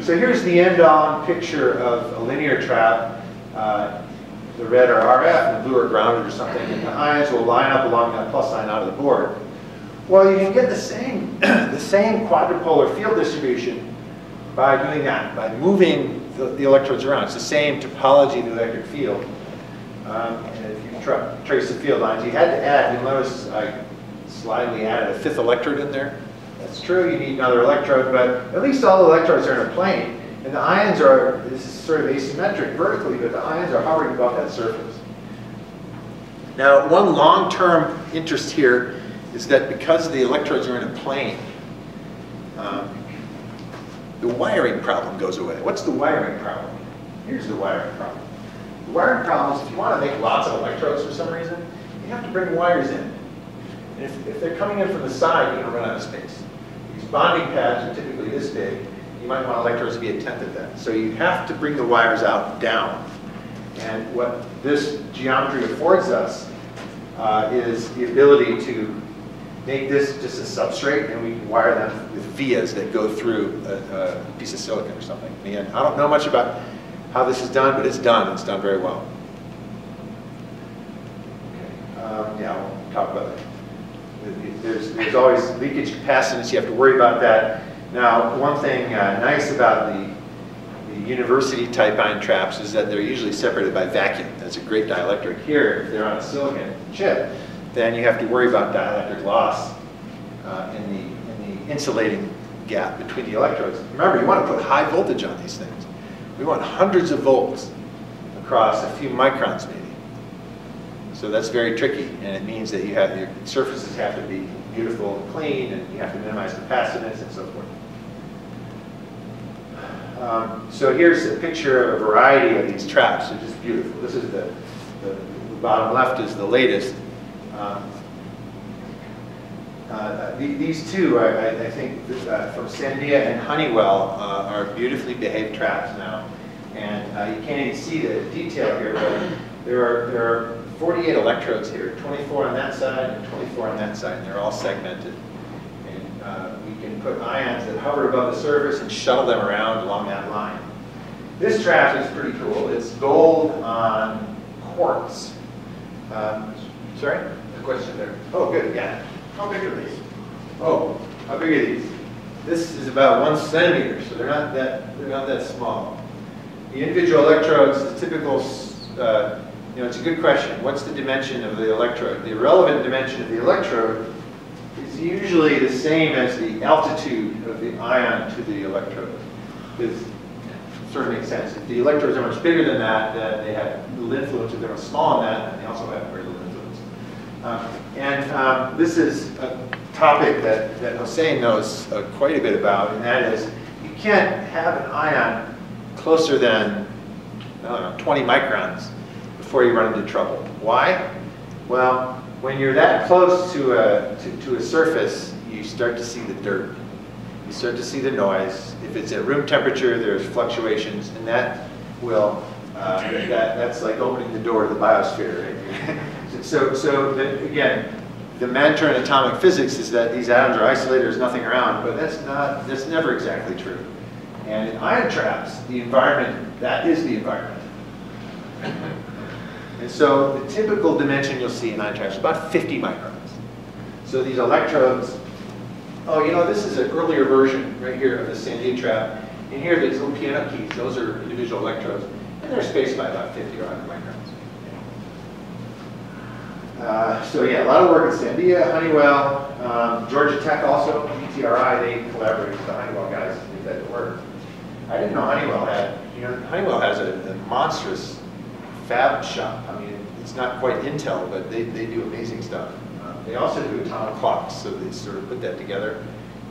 So here's the end-on picture of a linear trap. Uh, the red are RF and the blue are grounded or something, and the ions will line up along that plus sign out of the board. Well, you can get the same, the same quadrupolar field distribution by doing that, by moving the, the electrodes around. It's the same topology of the electric field. Um, and if you tra trace the field lines, you had to add, you'll notice I slightly added a fifth electrode in there. That's true, you need another electrode, but at least all the electrodes are in a plane. And the ions are, this is sort of asymmetric vertically, but the ions are hovering above that surface. Now, one long-term interest here is that because the electrodes are in a plane, um, the wiring problem goes away. What's the wiring problem? Here's the wiring problem. The wiring problem is if you want to make lots of electrodes for some reason, you have to bring wires in. And if, if they're coming in from the side, you're going to run out of space. These bonding pads are typically this big. You might want electrodes to be a tenth of that. So you have to bring the wires out down. And what this geometry affords us uh, is the ability to make this just a substrate and we can wire them with vias that go through a, a piece of silicon or something. And I don't know much about how this is done, but it's done. It's done very well. Okay. Um, yeah, we'll talk about that. There's, there's always leakage capacitance. You have to worry about that. Now, one thing uh, nice about the, the university type ion traps is that they're usually separated by vacuum. That's a great dielectric. Here, if they're on a silicon chip, then you have to worry about dielectric loss uh, in, the, in the insulating gap between the electrodes. Remember, you want to put high voltage on these things. We want hundreds of volts across a few microns maybe. So that's very tricky, and it means that you have your surfaces have to be beautiful and clean, and you have to minimize capacitance and so forth. Um, so here's a picture of a variety of these traps. They're just beautiful. This is the, the, the bottom left is the latest. Um, uh, the- these two, I, I- think, uh, from Sandia and Honeywell, uh, are beautifully behaved traps now. And uh, you can't even see the detail here, but there are, there are 48 electrodes here, 24 on that side and 24 on that side, and they're all segmented. And uh, we can put ions that hover above the surface and shuttle them around along that line. This trap is pretty cool. It's gold on quartz. Um, Sorry? A question there. Oh, good, yeah. How big are these? Oh, how big are these? This is about one centimeter, so they're not that, they're not that small. The individual electrodes, the typical uh, you know, it's a good question. What's the dimension of the electrode? The relevant dimension of the electrode is usually the same as the altitude of the ion to the electrode. This sort of makes sense. If the electrodes are much bigger than that, then they have little influence. If they're smaller than that, then they also have very little influence. Um, and um, this is a topic that, that Hossein knows uh, quite a bit about, and that is you can't have an ion closer than I don't know, 20 microns before you run into trouble. Why? Well, when you're that close to a, to, to a surface, you start to see the dirt. You start to see the noise. If it's at room temperature, there's fluctuations, and that will, uh, that, that's like opening the door to the biosphere. Right? so, so again, the mantra in atomic physics is that these atoms are isolated, there's nothing around, but that's not, that's never exactly true. And in ion traps, the environment, that is the environment. And so the typical dimension you'll see in ion traps is about 50 microns. So these electrodes, oh, you know, this is an earlier version right here of the Sandia trap. And here, these little piano keys, those are individual electrodes, and they're spaced by about 50 or 100 microns. Uh, so yeah, a lot of work at Sandia, Honeywell, um, Georgia Tech also, GTRI, they collaborated with the Honeywell guys to get that to work. I didn't know Honeywell had, you know, Honeywell has a, a monstrous fab shop. I mean, it's not quite Intel, but they, they do amazing stuff. Uh, they also do atomic clocks, so they sort of put that together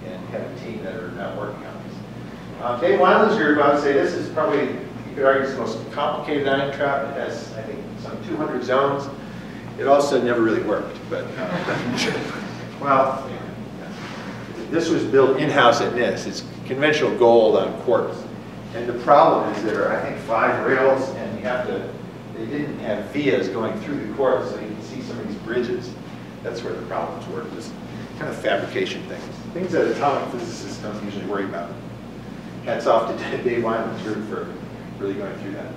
and have a team that are now working on this. Um, Dave Wineland's group, I would say this is probably, you could argue, it's the most complicated ion trap. It has, I think, some 200 zones. It also never really worked, but, uh, well, this was built in-house at NIST. It's conventional gold on quartz. And the problem is there are, I think, five rails, and you have to, they didn't have vias going through the quartz, so you can see some of these bridges. That's where the problems were, just kind of fabrication things. Things that atomic physicists don't usually worry about. Hats off to Dave Wineland's group for really going through that.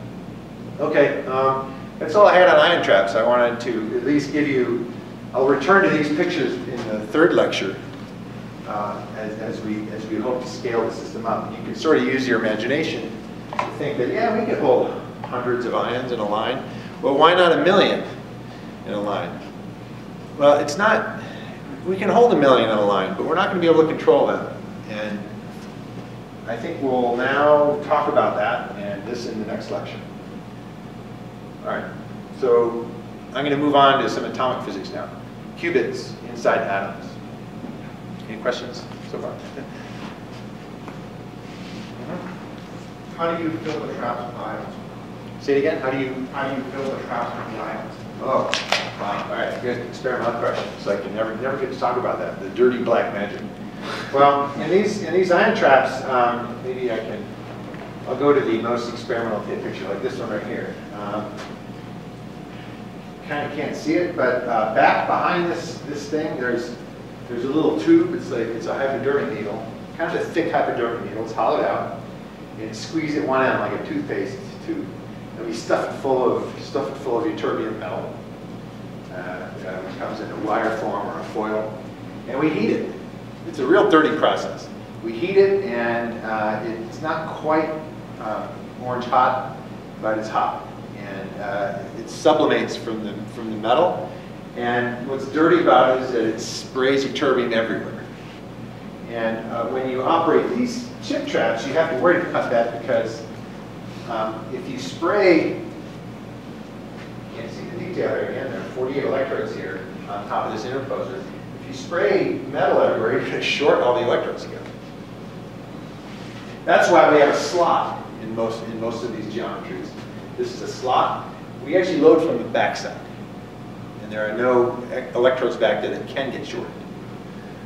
Okay, um, that's all I had on ion traps. I wanted to at least give you, I'll return to these pictures in the third lecture uh, as, as, we, as we hope to scale the system up. You can sort of use your imagination to think that, yeah, we could hold hundreds of ions in a line. Well, why not a million in a line? Well, it's not, we can hold a million in a line, but we're not going to be able to control them. And I think we'll now talk about that and this in the next lecture. All right, so I'm going to move on to some atomic physics now. Qubits inside atoms. Any questions so far? How do you fill the traps with ions? Say it again, how do you? How do you fill the traps with the ions? Oh, wow, all right, good experimental question. So I can never, never get to talk about that, the dirty black magic. Well, in these, in these ion traps, um, maybe I can, I'll go to the most experimental picture, like this one right here. Um, kind of can't see it, but uh, back behind this, this thing, there's, there's a little tube, it's like, it's a hypodermic needle, kind of a thick hypodermic needle, it's hollowed out, and squeeze at one end like a toothpaste tube. And we stuff it full of, stuff it full of ytterbium metal. Uh, which comes in a wire form or a foil, and we heat it. It's a real dirty process. We heat it, and uh, it's not quite uh, orange hot, but it's hot, and uh, it sublimates from the from the metal. And what's dirty about it is that it sprays ytterbium everywhere. And uh, when you operate these chip traps, you have to worry about that because um, if you spray you can't see the detail here again, there are 48 electrodes here on top of this interposer. If you spray metal everywhere, you're going to short all the electrodes together. That's why we have a slot in most, in most of these geometries. This is a slot. We actually load from the backside. And there are no electrodes back there that can get shorted.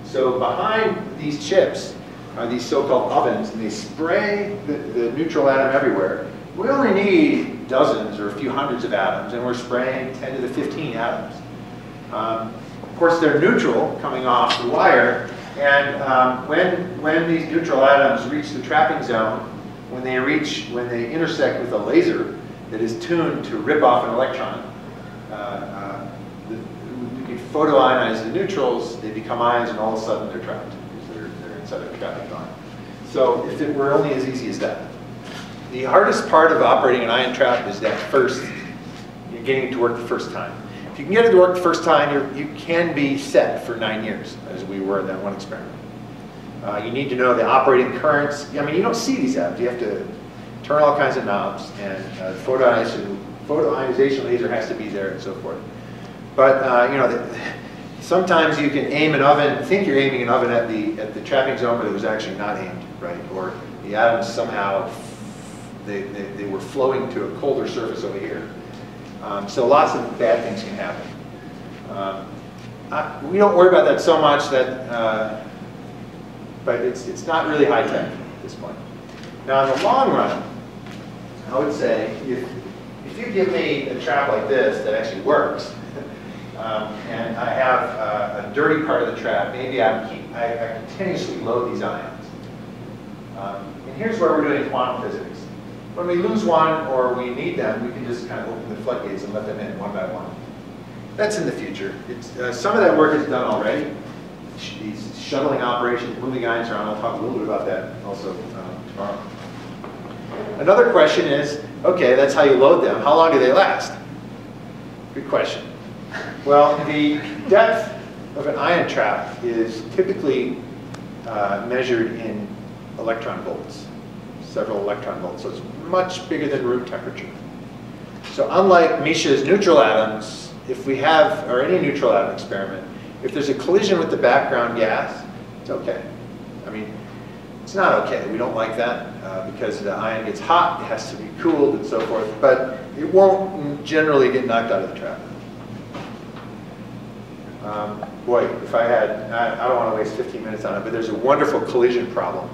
So behind these chips are these so-called ovens, and they spray the, the neutral atom everywhere. We only need dozens or a few hundreds of atoms, and we're spraying 10 to the 15 atoms. Um, of course, they're neutral coming off the wire, and um, when, when these neutral atoms reach the trapping zone, when they reach, when they intersect with a laser that is tuned to rip off an electron, uh, uh, the, you can photoionize the neutrals, they become ions, and all of a sudden they're trapped a trapping ion. So if it were only as easy as that. The hardest part of operating an ion trap is that first, you you're getting it to work the first time. If you can get it to work the first time, you're, you can be set for nine years, as we were in that one experiment. Uh, you need to know the operating currents. I mean, you don't see these atoms. You have to turn all kinds of knobs, and uh, photoionization, photoionization laser has to be there, and so forth. But uh, you know, the, sometimes you can aim an oven, think you're aiming an oven at the at the trapping zone, but it was actually not aimed right, or the atoms somehow they, they, they were flowing to a colder surface over here. Um, so lots of bad things can happen. Um, I, we don't worry about that so much that, uh, but it's, it's not really high tech at this point. Now in the long run, I would say if, if you give me a trap like this that actually works, um, and I have uh, a dirty part of the trap, maybe I, keep, I, I continuously load these ions. Um, and here's where we're doing quantum physics. When we lose one or we need them, we can just kind of open the floodgates and let them in one by one. That's in the future. Uh, some of that work is done already. These shuttling operations, moving ions around, I'll talk a little bit about that also uh, tomorrow. Another question is, okay, that's how you load them. How long do they last? Good question. Well, the depth of an ion trap is typically uh, measured in electron volts, several electron volts. So it's much bigger than room temperature. So unlike Misha's neutral atoms, if we have, or any neutral atom experiment, if there's a collision with the background gas, it's okay. I mean, it's not okay. We don't like that uh, because the ion gets hot, it has to be cooled and so forth, but it won't generally get knocked out of the trap. Um, boy, if I had, I, I don't want to waste 15 minutes on it, but there's a wonderful collision problem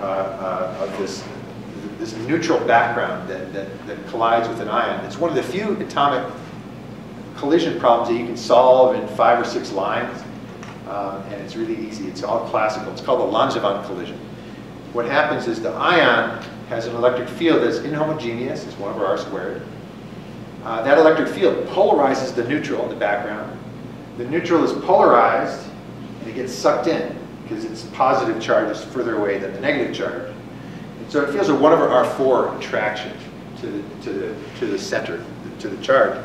uh, uh, of this, this neutral background that, that, that collides with an ion. It's one of the few atomic collision problems that you can solve in five or six lines, um, and it's really easy. It's all classical. It's called the Langevin collision. What happens is the ion has an electric field that's inhomogeneous, it's 1 over r squared. Uh, that electric field polarizes the neutral in the background. The neutral is polarized, and it gets sucked in because its positive charge is further away than the negative charge. And so it feels a 1 over r4 attraction to the, to the, to the center, to the charge.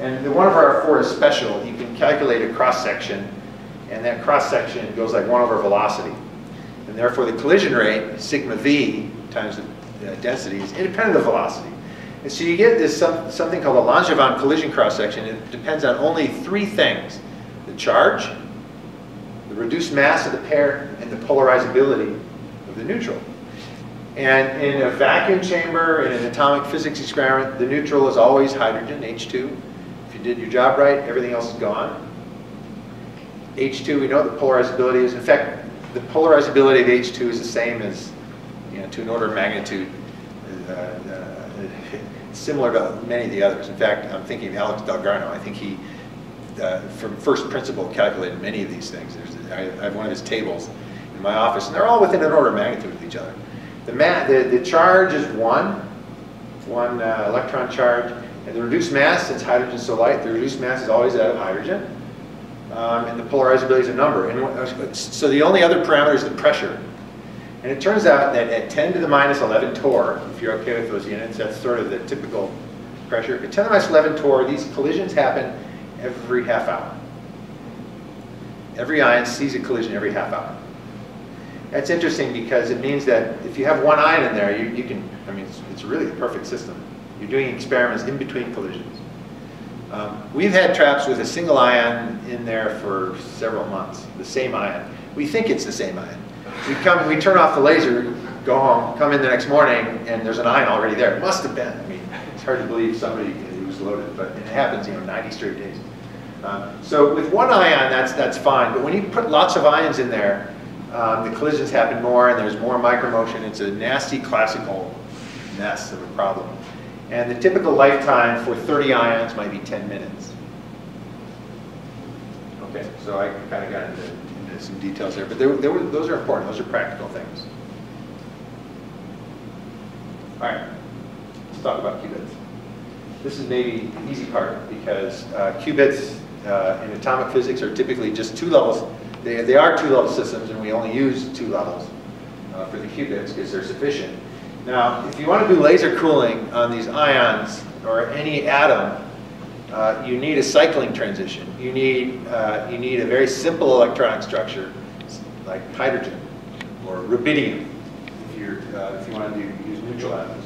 And the 1 over r4 is special. You can calculate a cross-section, and that cross-section goes like 1 over velocity. And therefore the collision rate, sigma v, times the uh, density, is independent of velocity. And so you get this something called a Langevin collision cross-section. It depends on only three things. Charge, the reduced mass of the pair, and the polarizability of the neutral. And in a vacuum chamber, in an atomic physics experiment, the neutral is always hydrogen, H2. If you did your job right, everything else is gone. H2, we know the polarizability is. In fact, the polarizability of H2 is the same as, you know, to an order of magnitude, uh, uh, similar to many of the others. In fact, I'm thinking of Alex Dalgarno. I think he, from first principle, calculated many of these things. There's, I, I have one of his tables in my office, and they're all within an order of magnitude with each other. The, the, the charge is one, one uh, electron charge, and the reduced mass, since hydrogen is so light, the reduced mass is always that of hydrogen. Um, and the polarizability is a number. And so the only other parameter is the pressure. And it turns out that at 10 to the minus 11 torr, if you're okay with those units, that's sort of the typical pressure. At 10 to the minus 11 torr, these collisions happen every half hour. Every ion sees a collision every half hour. That's interesting because it means that if you have one ion in there, you, you can, I mean, it's, it's really a perfect system. You're doing experiments in between collisions. Um, we've had traps with a single ion in there for several months, the same ion. We think it's the same ion. We come, we turn off the laser, go home, come in the next morning, and there's an ion already there. It must have been. I mean, it's hard to believe somebody was loaded, but it happens, you know, 90 straight days. Um, so with one ion, that's that's fine. But when you put lots of ions in there, um, the collisions happen more, and there's more micromotion. It's a nasty classical mess of a problem. And the typical lifetime for 30 ions might be 10 minutes. Okay, so I kind of got into, into some details there, but were, those are important. Those are practical things. All right, let's talk about qubits. This is maybe the easy part because uh, qubits uh, in atomic physics are typically just two levels. They, they are two-level systems, and we only use two levels uh, for the qubits because they're sufficient. Now, if you want to do laser cooling on these ions or any atom, uh, you need a cycling transition. You need, uh, you need a very simple electronic structure like hydrogen or rubidium if, you're, uh, if you want to do, use neutral atoms.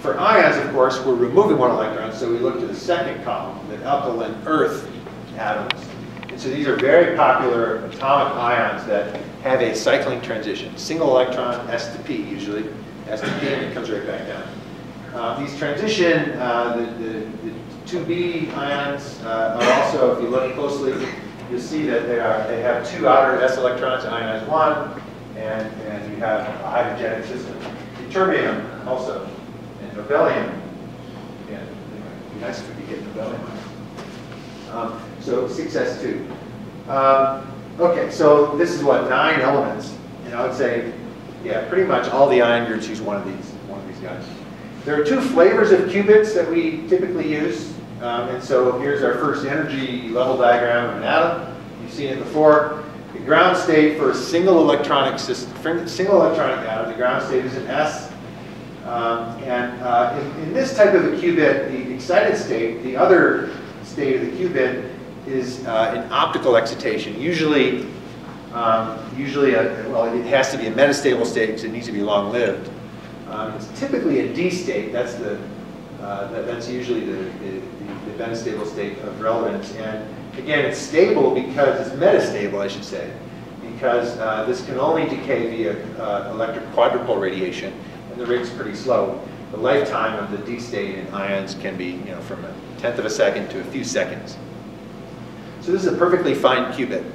For ions, of course, we're removing one electron, so we look to the second column, the alkaline earth atoms. And so these are very popular atomic ions that have a cycling transition. Single electron, S to P usually, S to P, and it comes right back down. Uh, these transition, uh, the, the, the 2B ions uh, are also, if you look closely, you'll see that they are they have two outer s electrons, ionize one, and and you have a hydrogenic system. Ytterbium also, and nobelium. Yeah, it'd be nice if we could get nobelium. Um, so 6s2. Um, okay, so this is what nine elements, and I would say, yeah, pretty much all the ion groups use one of these, one of these guys. There are two flavors of qubits that we typically use. Um, and so here's our first energy level diagram of an atom. You've seen it before. The ground state for a single electronic system, single electronic atom, the ground state is an S. Um, and uh, in, in, this type of a qubit, the excited state, the other state of the qubit, is uh, an optical excitation. Usually, um, usually, a, well, it has to be a metastable state because it needs to be long-lived. Um, it's typically a D state. That's the uh, that, that's usually the, the, the, metastable state of relevance. And again, it's stable because it's metastable, I should say, because uh, this can only decay via uh, electric quadrupole radiation, and the rate's pretty slow. The lifetime of the D state in ions can be, you know, from a tenth of a second to a few seconds. So this is a perfectly fine qubit.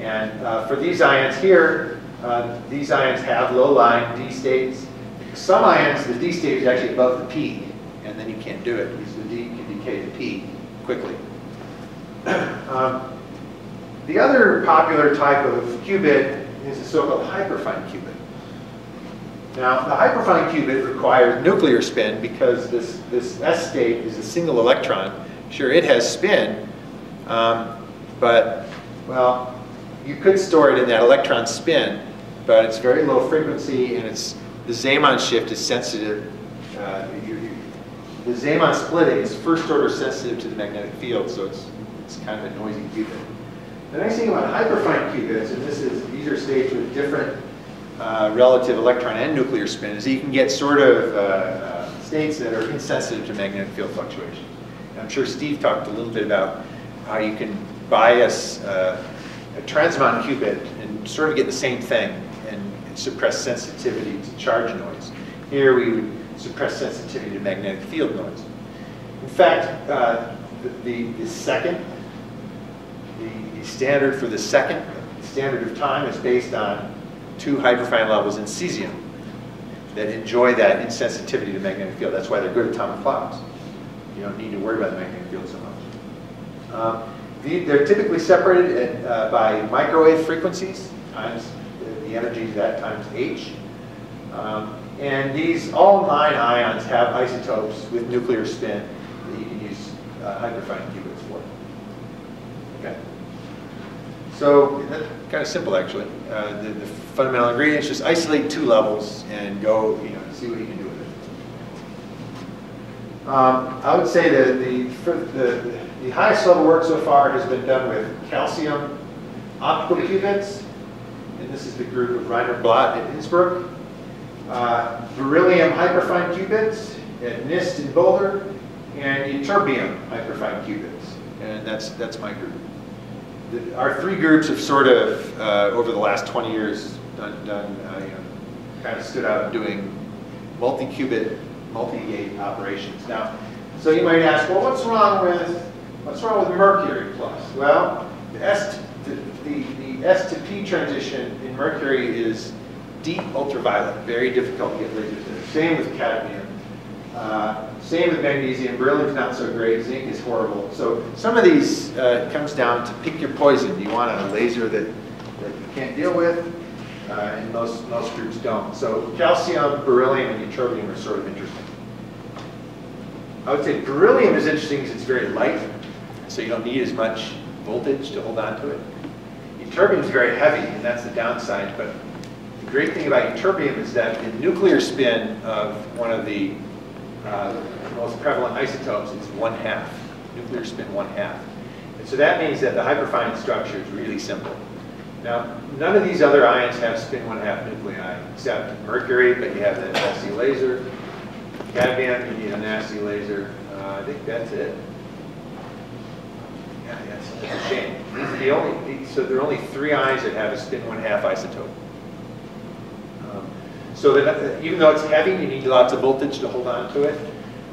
And uh, for these ions here, uh, these ions have low-lying D states. Some ions, the D state is actually above the P, and then you can't do it because the D can decay to P quickly. um, the other popular type of qubit is a so-called hyperfine qubit. Now, the hyperfine qubit requires nuclear spin because this, this S state is a single electron. Sure, it has spin, um, but, well, you could store it in that electron spin, but it's very low frequency and it's the Zeeman shift is sensitive. Uh, you, you, the Zeeman splitting is first order sensitive to the magnetic field, so it's, it's kind of a noisy qubit. The nice thing about hyperfine qubits, and this is these are states with different uh, relative electron and nuclear spin, is you can get sort of uh, uh, states that are insensitive to magnetic field fluctuations. I'm sure Steve talked a little bit about how you can bias uh, a transmon qubit and sort of get the same thing and suppress sensitivity to charge noise. Here we would suppress sensitivity to magnetic field noise. In fact, uh, the, the, second, the, the standard for the second standard of time is based on two hyperfine levels in cesium that enjoy that insensitivity to magnetic field. That's why they're good atomic clocks. You don't need to worry about the magnetic field so much. Um, the, they're typically separated at, uh, by microwave frequencies times the energy that times h. Um, and these, all nine ions have isotopes with nuclear spin that you can use uh, hyperfine qubits for. Okay. So that's kind of simple actually. Uh, the, the, fundamental ingredients, just isolate two levels and go, you know, see what you can do with it. Um, I would say that the, the, the highest level work so far has been done with calcium optical qubits and this is the group of Rainer Blatt at Innsbruck. Uh, beryllium hyperfine qubits at NIST in Boulder, and ytterbium hyperfine qubits. And that's, that's my group. The, our three groups have sort of, uh, over the last 20 years, done, done uh, you know, kind of stood out doing multi-qubit, multi-gate operations. Now, so you might ask, well, what's wrong with, what's wrong with mercury plus? Well, the, S, the, the, the S to P transition in mercury is deep ultraviolet, very difficult to get lasers there. Same with cadmium. Uh, same with magnesium. Beryllium's not so great. Zinc is horrible. So some of these uh, comes down to pick your poison. You want a laser that, that you can't deal with? Uh, and most, most groups don't. So calcium, beryllium, and ytterbium are sort of interesting. I would say beryllium is interesting because it's very light, so you don't need as much voltage to hold on to it. Ytterbium is very heavy, and that's the downside, but the great thing about ytterbium is that the nuclear spin of one of the uh, most prevalent isotopes is one half. nuclear spin one half. And so that means that the hyperfine structure is really simple. Now, none of these other ions have spin one half nuclei, except mercury, but you have the nasty laser. Cadmium, you need a nasty laser. Uh, I think that's it. Yeah, that's a shame. The only, so there are only three ions that have a spin one half isotope. Um, So that, even though it's heavy, you need lots of voltage to hold on to it.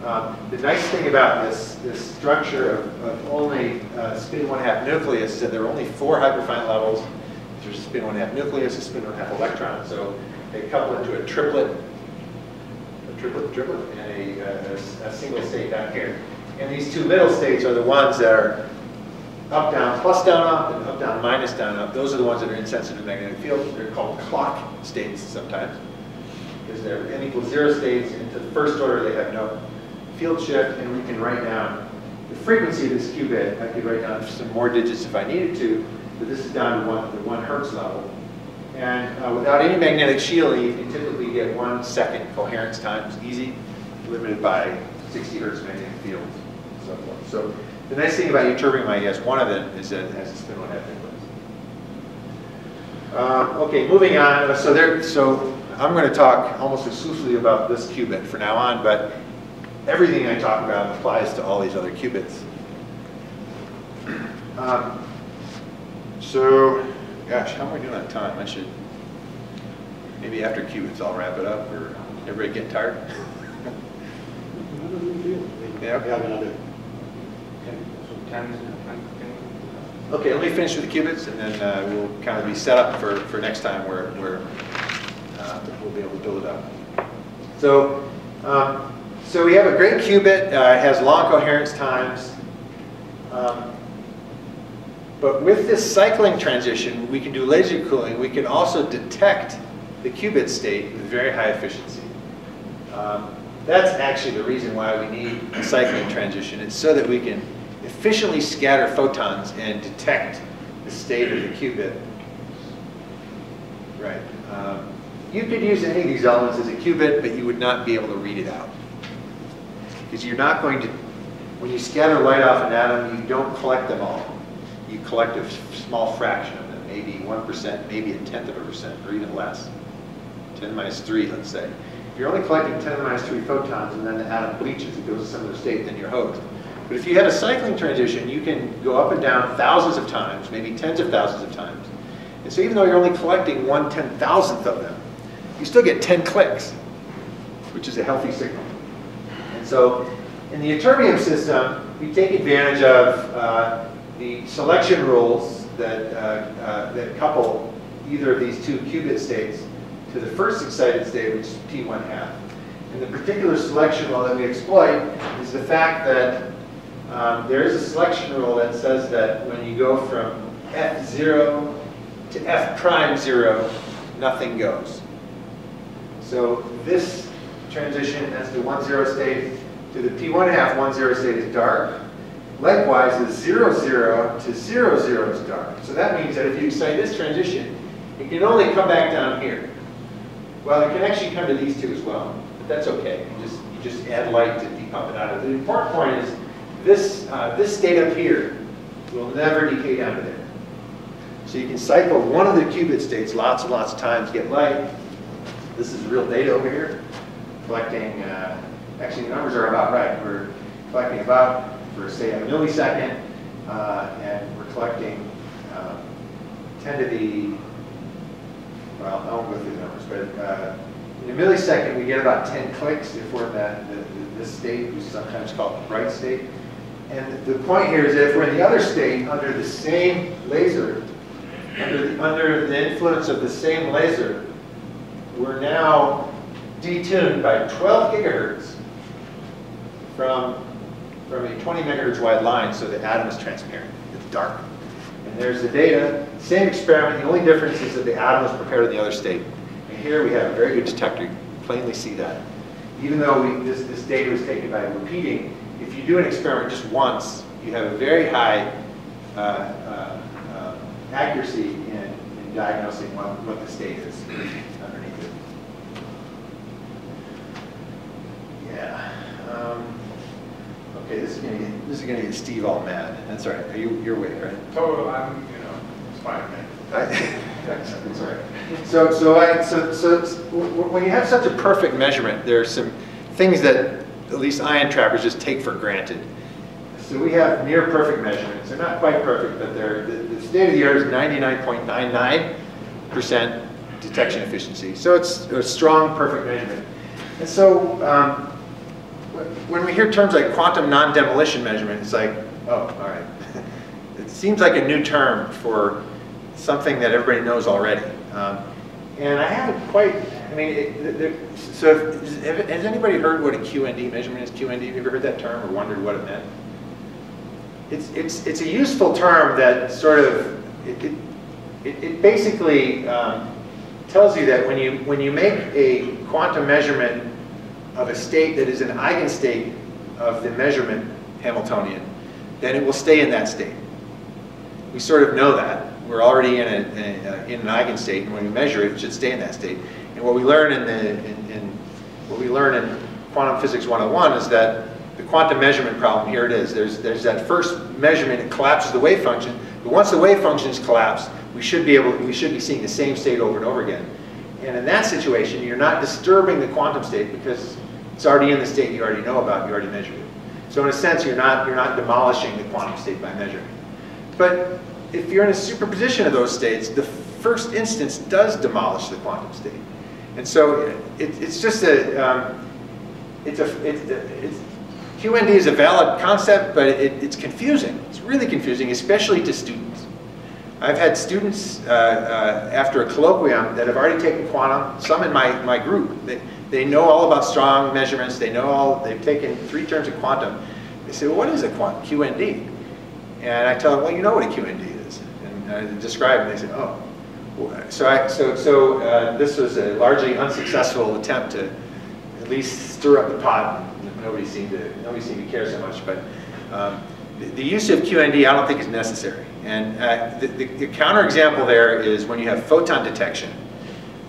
Um, The nice thing about this, this structure of, of only uh, spin one half nucleus is that there are only four hyperfine levels. There's a spin one half nucleus, a spin one half electron, so they couple into a triplet, a triplet, triplet, and a, a- a single state down here. And these two middle states are the ones that are up, down, plus, down, up, and up, down, minus, down, up. Those are the ones that are insensitive to magnetic field. They're called clock states sometimes, because they're n equals zero states, and to the first order, they have no field shift, and we can write down the frequency of this qubit. I could write down some more digits if I needed to, but this is down to one, the one hertz level. And uh, without any magnetic shielding, you can typically get one second coherence times easy, limited by 60 hertz magnetic fields, and so forth. So the nice thing about ytterbium, I guess, one of them is that it has a spin one half nucleus. Uh, okay, moving on. So there, so I'm going to talk almost exclusively about this qubit for now on, but everything I talk about applies to all these other qubits. Um, so, gosh, how am I doing on time? I should, maybe after qubits I'll wrap it up, or everybody get tired? Not a big deal. We Yeah. Okay, let me finish with the qubits, and then uh, we'll kind of be set up for, for next time where, where uh, we'll be able to build it up. So, um, so we have a great qubit, uh, it has long coherence times. Um, But with this cycling transition, we can do laser cooling. We can also detect the qubit state with very high efficiency. Um, That's actually the reason why we need a cycling transition. It's so that we can efficiently scatter photons and detect the state of the qubit. Right. Um, You could use any of these elements as a qubit, but you would not be able to read it out. Because you're not going to, when you scatter light off an atom, you don't collect them all. You collect a small fraction of them, maybe 1%, maybe a tenth of a percent, or even less. 10 minus 3, let's say. If you're only collecting 10 minus 3 photons and then the atom bleaches, it goes to some other state, then you're hosed. But if you have a cycling transition, you can go up and down thousands of times, maybe tens of thousands of times. And so even though you're only collecting one ten thousandth of them, you still get 10 clicks, which is a healthy signal. And so in the ytterbium system, we take advantage of uh, the selection rules that, uh, uh, that couple either of these two qubit states to the first excited state, which is P1 half. And the particular selection rule that we exploit is the fact that um, there is a selection rule that says that when you go from F0 to F prime 0, nothing goes. So this transition as the 1, 0 state to the P1 half 1, 0 state is dark. Likewise, the 0, 0 to 0, 0 is dark. So that means that if you excite this transition, it can only come back down here. Well, it can actually come to these two as well, but that's okay. You just, you just add light to depump it out of. The important point is this, uh, this state up here will never decay down to there. So you can cycle one of the qubit states lots and lots of times, get light. This is real data over here, collecting, uh, actually the numbers are about right. We're collecting about, for say a millisecond, uh, and we're collecting um, 10 to the, well, I won't go through the numbers, but uh, in a millisecond, we get about 10 clicks if we're in that, the- the- this state, which is sometimes called the bright state. And the point here is that if we're in the other state, under the same laser, under the, under the influence of the same laser, we're now detuned by 12 gigahertz from, from a 20 megahertz wide line, so the atom is transparent, it's dark. And there's the data, same experiment, the only difference is that the atom is prepared in the other state. And here we have a very good detector, you can plainly see that. Even though we, this, this data was taken by repeating, if you do an experiment just once, you have a very high uh, uh, uh, accuracy in, in diagnosing what, what the state is underneath it. Yeah. Um, Okay, this is gonna get, this is gonna get Steve all mad. That's all right. Are you, you're with, right? Total, I'm, you know, it's fine, man. That's that's all right. So, so I, so, so when you have such a perfect measurement, there are some things that at least ion trappers just take for granted. So we have near perfect measurements. They're not quite perfect, but they're, the, the state of the art is 99.99% detection efficiency. So it's a strong, perfect measurement. And so um, when we hear terms like quantum non-demolition measurement, it's like, oh, all right. It seems like a new term for something that everybody knows already. Um, and I haven't quite, I mean, so if, has anybody heard what a QND measurement is? QND, have you ever heard that term or wondered what it meant? It's, it's, it's a useful term that sort of, it, it, it it basically um, tells you that when you, when you make a quantum measurement of a state that is an eigenstate of the measurement Hamiltonian, then it will stay in that state. We sort of know that. We're already in, a, in a- in an eigenstate, and when we measure it, it should stay in that state. And what we learn in the, in, in what we learn in quantum physics 101 is that the quantum measurement problem, here it is. There's, there's that first measurement, it collapses the wave function, but once the wave function is collapsed, we should be able, we should be seeing the same state over and over again. And in that situation, you're not disturbing the quantum state because it's already in the state you already know about, you already measured it. So in a sense, you're not, you're not demolishing the quantum state by measuring. But if you're in a superposition of those states, the first instance does demolish the quantum state. And so it, it's just a, um, it's a, it's, it's, QND is a valid concept, but it, it's confusing. It's really confusing, especially to students. I've had students uh, uh, after a colloquium that have already taken quantum, some in my, my group. They, they know all about strong measurements. They know all, they've taken three terms of quantum. They say, well, what is a QND? And I tell them, well, you know what a QND is. And I describe it, and they say, oh. So, I, so, so uh, this was a largely unsuccessful attempt to at least stir up the pot. Nobody seemed to, nobody seemed to care so much. But um, the, the use of QND I don't think is necessary. And uh, the, the, the counterexample there is when you have photon detection.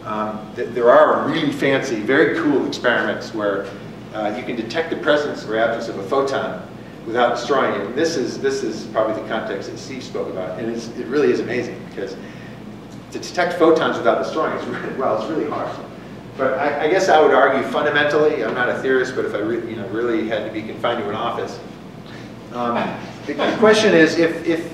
Um, th there are really fancy, very cool experiments where uh, you can detect the presence or absence of a photon without destroying it. And this is, this is probably the context that Steve spoke about. And it really is amazing because to detect photons without destroying is really, well, it's really hard. But I, I guess I would argue fundamentally, I'm not a theorist, but if I you know, really had to be confined to an office, um, the, the question is if, if,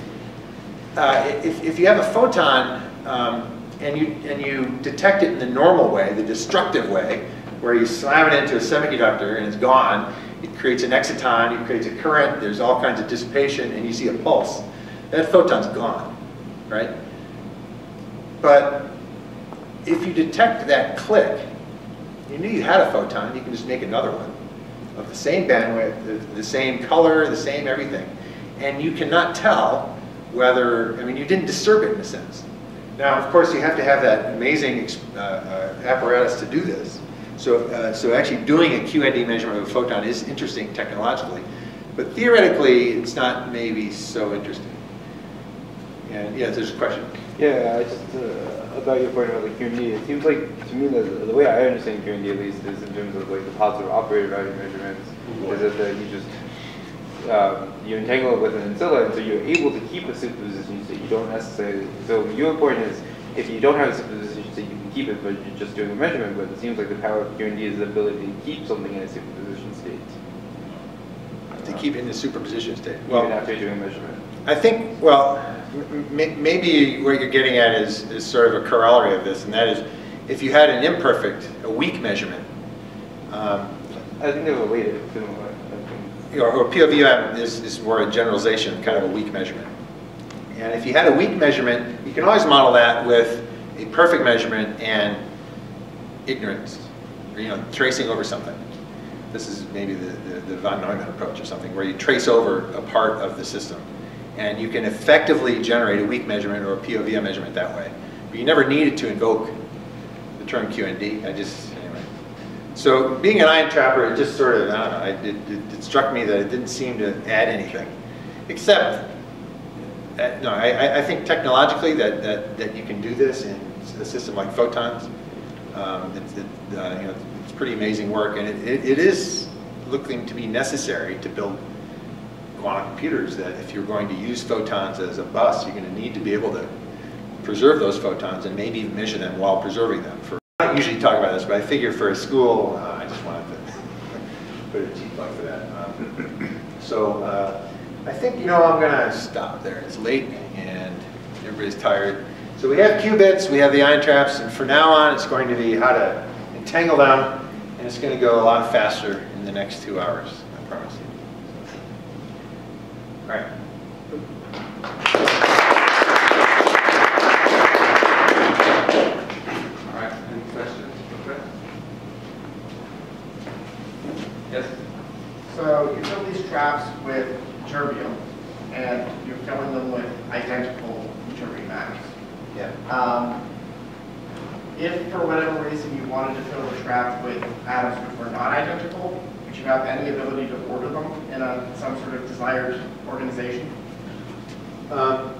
uh, if, if you have a photon um, and, you, and you detect it in the normal way, the destructive way, where you slam it into a semiconductor and it's gone, it creates an exciton, it creates a current, there's all kinds of dissipation, and you see a pulse. That photon's gone, right? But if you detect that click, you knew you had a photon, you can just make another one of the same bandwidth, the, the same color, the same everything. And you cannot tell whether, I mean, you didn't disturb it in a sense. Now, of course, you have to have that amazing uh, uh, apparatus to do this. So, uh, so actually doing a QND measurement of a photon is interesting technologically, but theoretically, it's not maybe so interesting. And yes, there's a question. Yeah, I just, uh, about your point about the QND, it seems like, to me, the, the way I understand QND at least is in terms of like the positive operator value measurements, is that, that you just, um, you entangle it with an ancilla, and so you're able to keep a superposition state. You don't necessarily, so your point is, if you don't have a superposition state, you can keep it, but you're just doing a measurement, but it seems like the power of QND is the ability to keep something in a superposition state. To keep in the superposition state. Even after you're doing a measurement. I think, well, maybe what you're getting at is, is sort of a corollary of this, and that is, if you had an imperfect, a weak measurement, um, I think they're related, similar, I you know, or POVM is, is more a generalization, kind of a weak measurement. And if you had a weak measurement, you can always model that with a perfect measurement and ignorance, or, you know, tracing over something. This is maybe the, the, the von Neumann approach or something, where you trace over a part of the system. And you can effectively generate a weak measurement or a POVM measurement that way. But you never needed to invoke the term QND, I just, anyway. So being an ion trapper, it just sort of, I don't know, it, it, it struck me that it didn't seem to add anything. Except, uh, no, I, I- think technologically that, that, that you can do this in a system like photons. Um, it's, it, uh, you know, it's pretty amazing work, and it, it is looking to be necessary to build quantum computers that if you're going to use photons as a bus, you're going to need to be able to preserve those photons and maybe even measure them while preserving them. For, I don't usually talk about this, but I figure for a school, uh, I just wanted to put a cheap plug for that. Um, so uh, I think, you know, I'm going to stop there. It's late and everybody's tired. So we have qubits, we have the ion traps, and from now on it's going to be how to entangle them, and it's going to go a lot faster in the next two hours, I promise. All right. All right, any questions for Chris? Yes? So you fill these traps with ytterbium, and you're filling them with identical ytterbium atoms. Yeah. Um, If for whatever reason you wanted to fill the trap with atoms which were not identical, you have any ability to order them in a, some sort of desired organization? Um,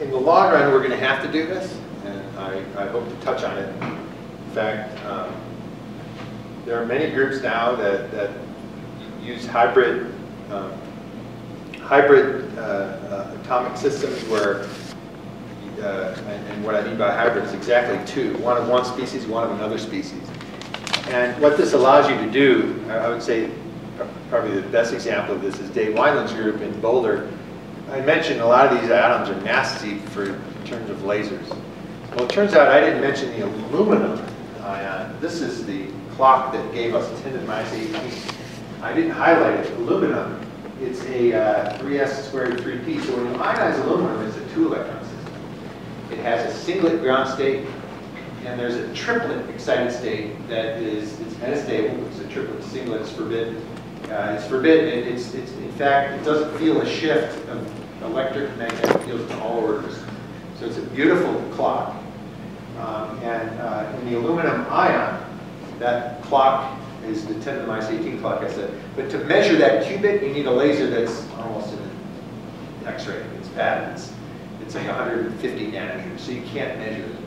In the long run, we're going to have to do this, and I, I hope to touch on it. In fact, um, there are many groups now that, that use hybrid, um, hybrid uh, uh, atomic systems where, uh, and, and what I mean by hybrid is exactly two, one of one species, one of another species. And what this allows you to do, I would say, probably the best example of this is Dave Wineland's group in Boulder. I mentioned a lot of these atoms are nasty for in terms of lasers. Well, it turns out I didn't mention the aluminum ion. This is the clock that gave us 10 to the minus 18. I didn't highlight it. Aluminum, it's a uh, 3s squared 3p. So when you ionize aluminum, it's a two electron system. It has a singlet ground state, and there's a triplet excited state that is it's metastable. It's a triplet singlet. It's forbidden. Uh, it's forbidden. It, it's, it's in fact it doesn't feel a shift of electric magnetic fields to all orders. So it's a beautiful clock. Um, and uh, in the aluminum ion, that clock is the 10 to the minus 18 clock I said. But to measure that qubit, you need a laser that's almost an X-ray. It's bad. It's, it's like 150 nanometers, so you can't measure it.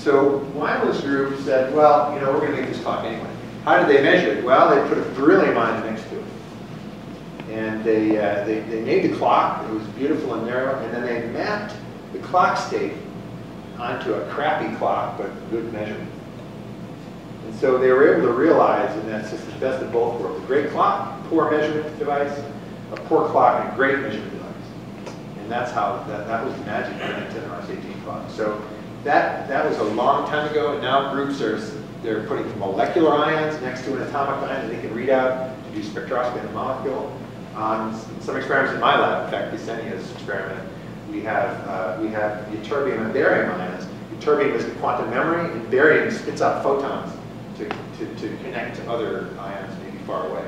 So Wineland's group said, well, you know, we're going to make this clock anyway. How did they measure it? Well, they put a beryllium ion next to it. And they, uh, they, they made the clock. It was beautiful and narrow. And then they mapped the clock state onto a crappy clock, but good measurement. And so they were able to realize, and that's just the best of both worlds, a great clock, poor measurement device, a poor clock, and a great measurement device. And that's how, that, that was the magic behind the 10 RS 18 clock. So that, that was a long time ago, and now groups are, they're putting molecular ions next to an atomic ion that they can read out to do spectroscopy on a molecule. On some experiments in my lab, in fact, Ksenia's experiment, we have, uh, we have ytterbium and barium ions. Ytterbium is the quantum memory, and barium spits out photons to, to, to connect to other ions maybe far away.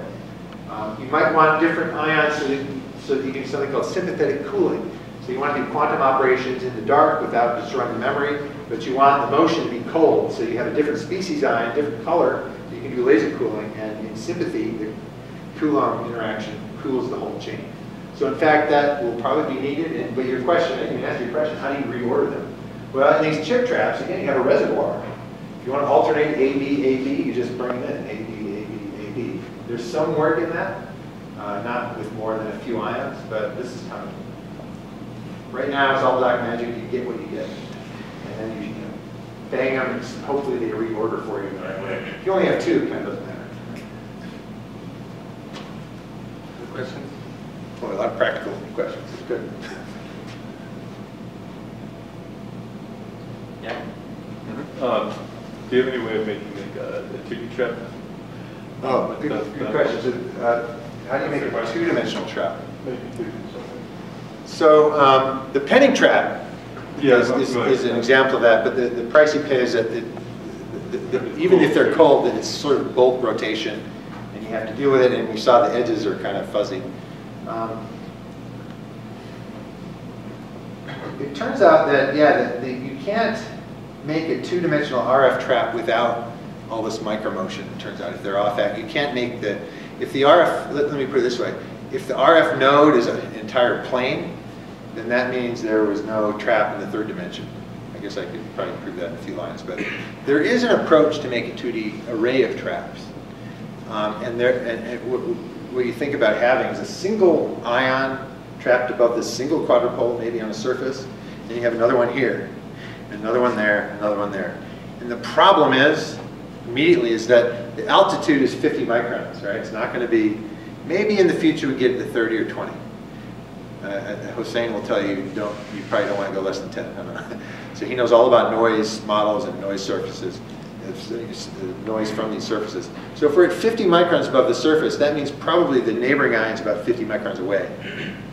Um, you might want different ions so that, so that you can do something called sympathetic cooling. So you want to do quantum operations in the dark without destroying the memory, but you want the motion to be cold. So you have a different species ion, different color, so you can do laser cooling. And in sympathy, the Coulomb interaction cools the whole chain. So in fact, that will probably be needed. But your question, I answer your question, how do you reorder them? Well, in these chip traps, again, you have a reservoir. If you want to alternate A, B, A, B, you just bring them in, A, B, A, B, A, B. There's some work in that, uh, not with more than a few ions, but this is coming. Right now, it's all black magic, you get what you get. And then you, you know, bang them, and hopefully they reorder for you in the right way. If you only have two, it kind of doesn't matter. Good questions? Well, a lot of practical questions, it's good. Yeah? Um, Do you have any way of making like a a tiki trap? Oh, good, the- good the- question. So, uh, How do you make a two-dimensional trap? Maybe do something. So um, the penning trap Yeah, is, is is an example of that, but the, the price you pay is that the- the- even if they're cold, that it's sort of bolt rotation, and you have to deal with it, and we saw the edges are kind of fuzzy. Um, It turns out that, yeah, that that you can't make a two-dimensional RF trap without all this micromotion, it turns out, if they're off, act- you can't make the, if the RF, let, let me put it this way, if the RF node is an entire plane, then that means there was no trap in the third dimension. I guess I could probably prove that in a few lines, but there is an approach to make a 2D array of traps. Um, and there, and, and w- w- what you think about having is a single ion trapped above this single quadrupole, maybe on a surface. Then you have another one here, another one there, another one there. And the problem is, immediately, is that the altitude is 50 microns, right? It's not going to be, maybe in the future we get to 30 or 20. Uh, uh, Hossein will tell you, you don't, you probably don't want to go less than 10. I don't know. So he knows all about noise models and noise surfaces, the noise from these surfaces. So if we're at 50 microns above the surface, that means probably the neighboring ion is about 50 microns away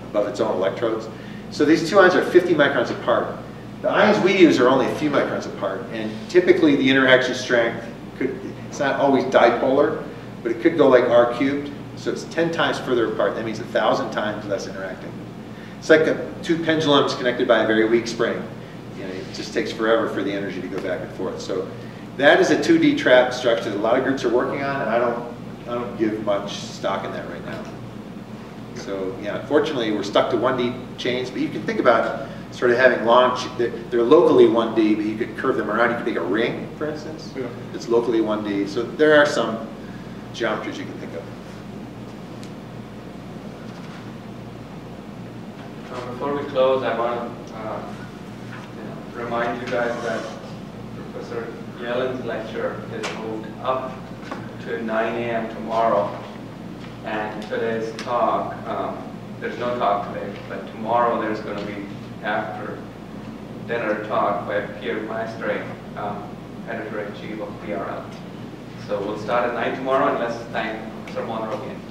above its own electrodes. So these two ions are 50 microns apart. The ions we use are only a few microns apart, and typically the interaction strength could, it's not always dipolar, but it could go like R cubed, so it's 10 times further apart. That means 1,000 times less interacting. It's like a, two pendulums connected by a very weak spring. You know, it just takes forever for the energy to go back and forth. So that is a 2D trap structure that a lot of groups are working on, and I don't, I don't give much stock in that right now. So yeah, unfortunately, we're stuck to 1D chains, but you can think about sort of having long, ch- they're, they're locally 1D, but you could curve them around. You could make a ring, for instance. Yeah. It's locally 1D. So there are some geometries you can think of. Uh, Before we close, I want to uh, remind you guys that Professor Yelin's lecture is moved up to 9 a.m. tomorrow. And today's talk, um, there's no talk today, but tomorrow there's going to be after dinner talk by Pierre Meystre, um, editor-in-chief of PRL. So we'll start at 9 tomorrow, and let's thank Professor Monroe again.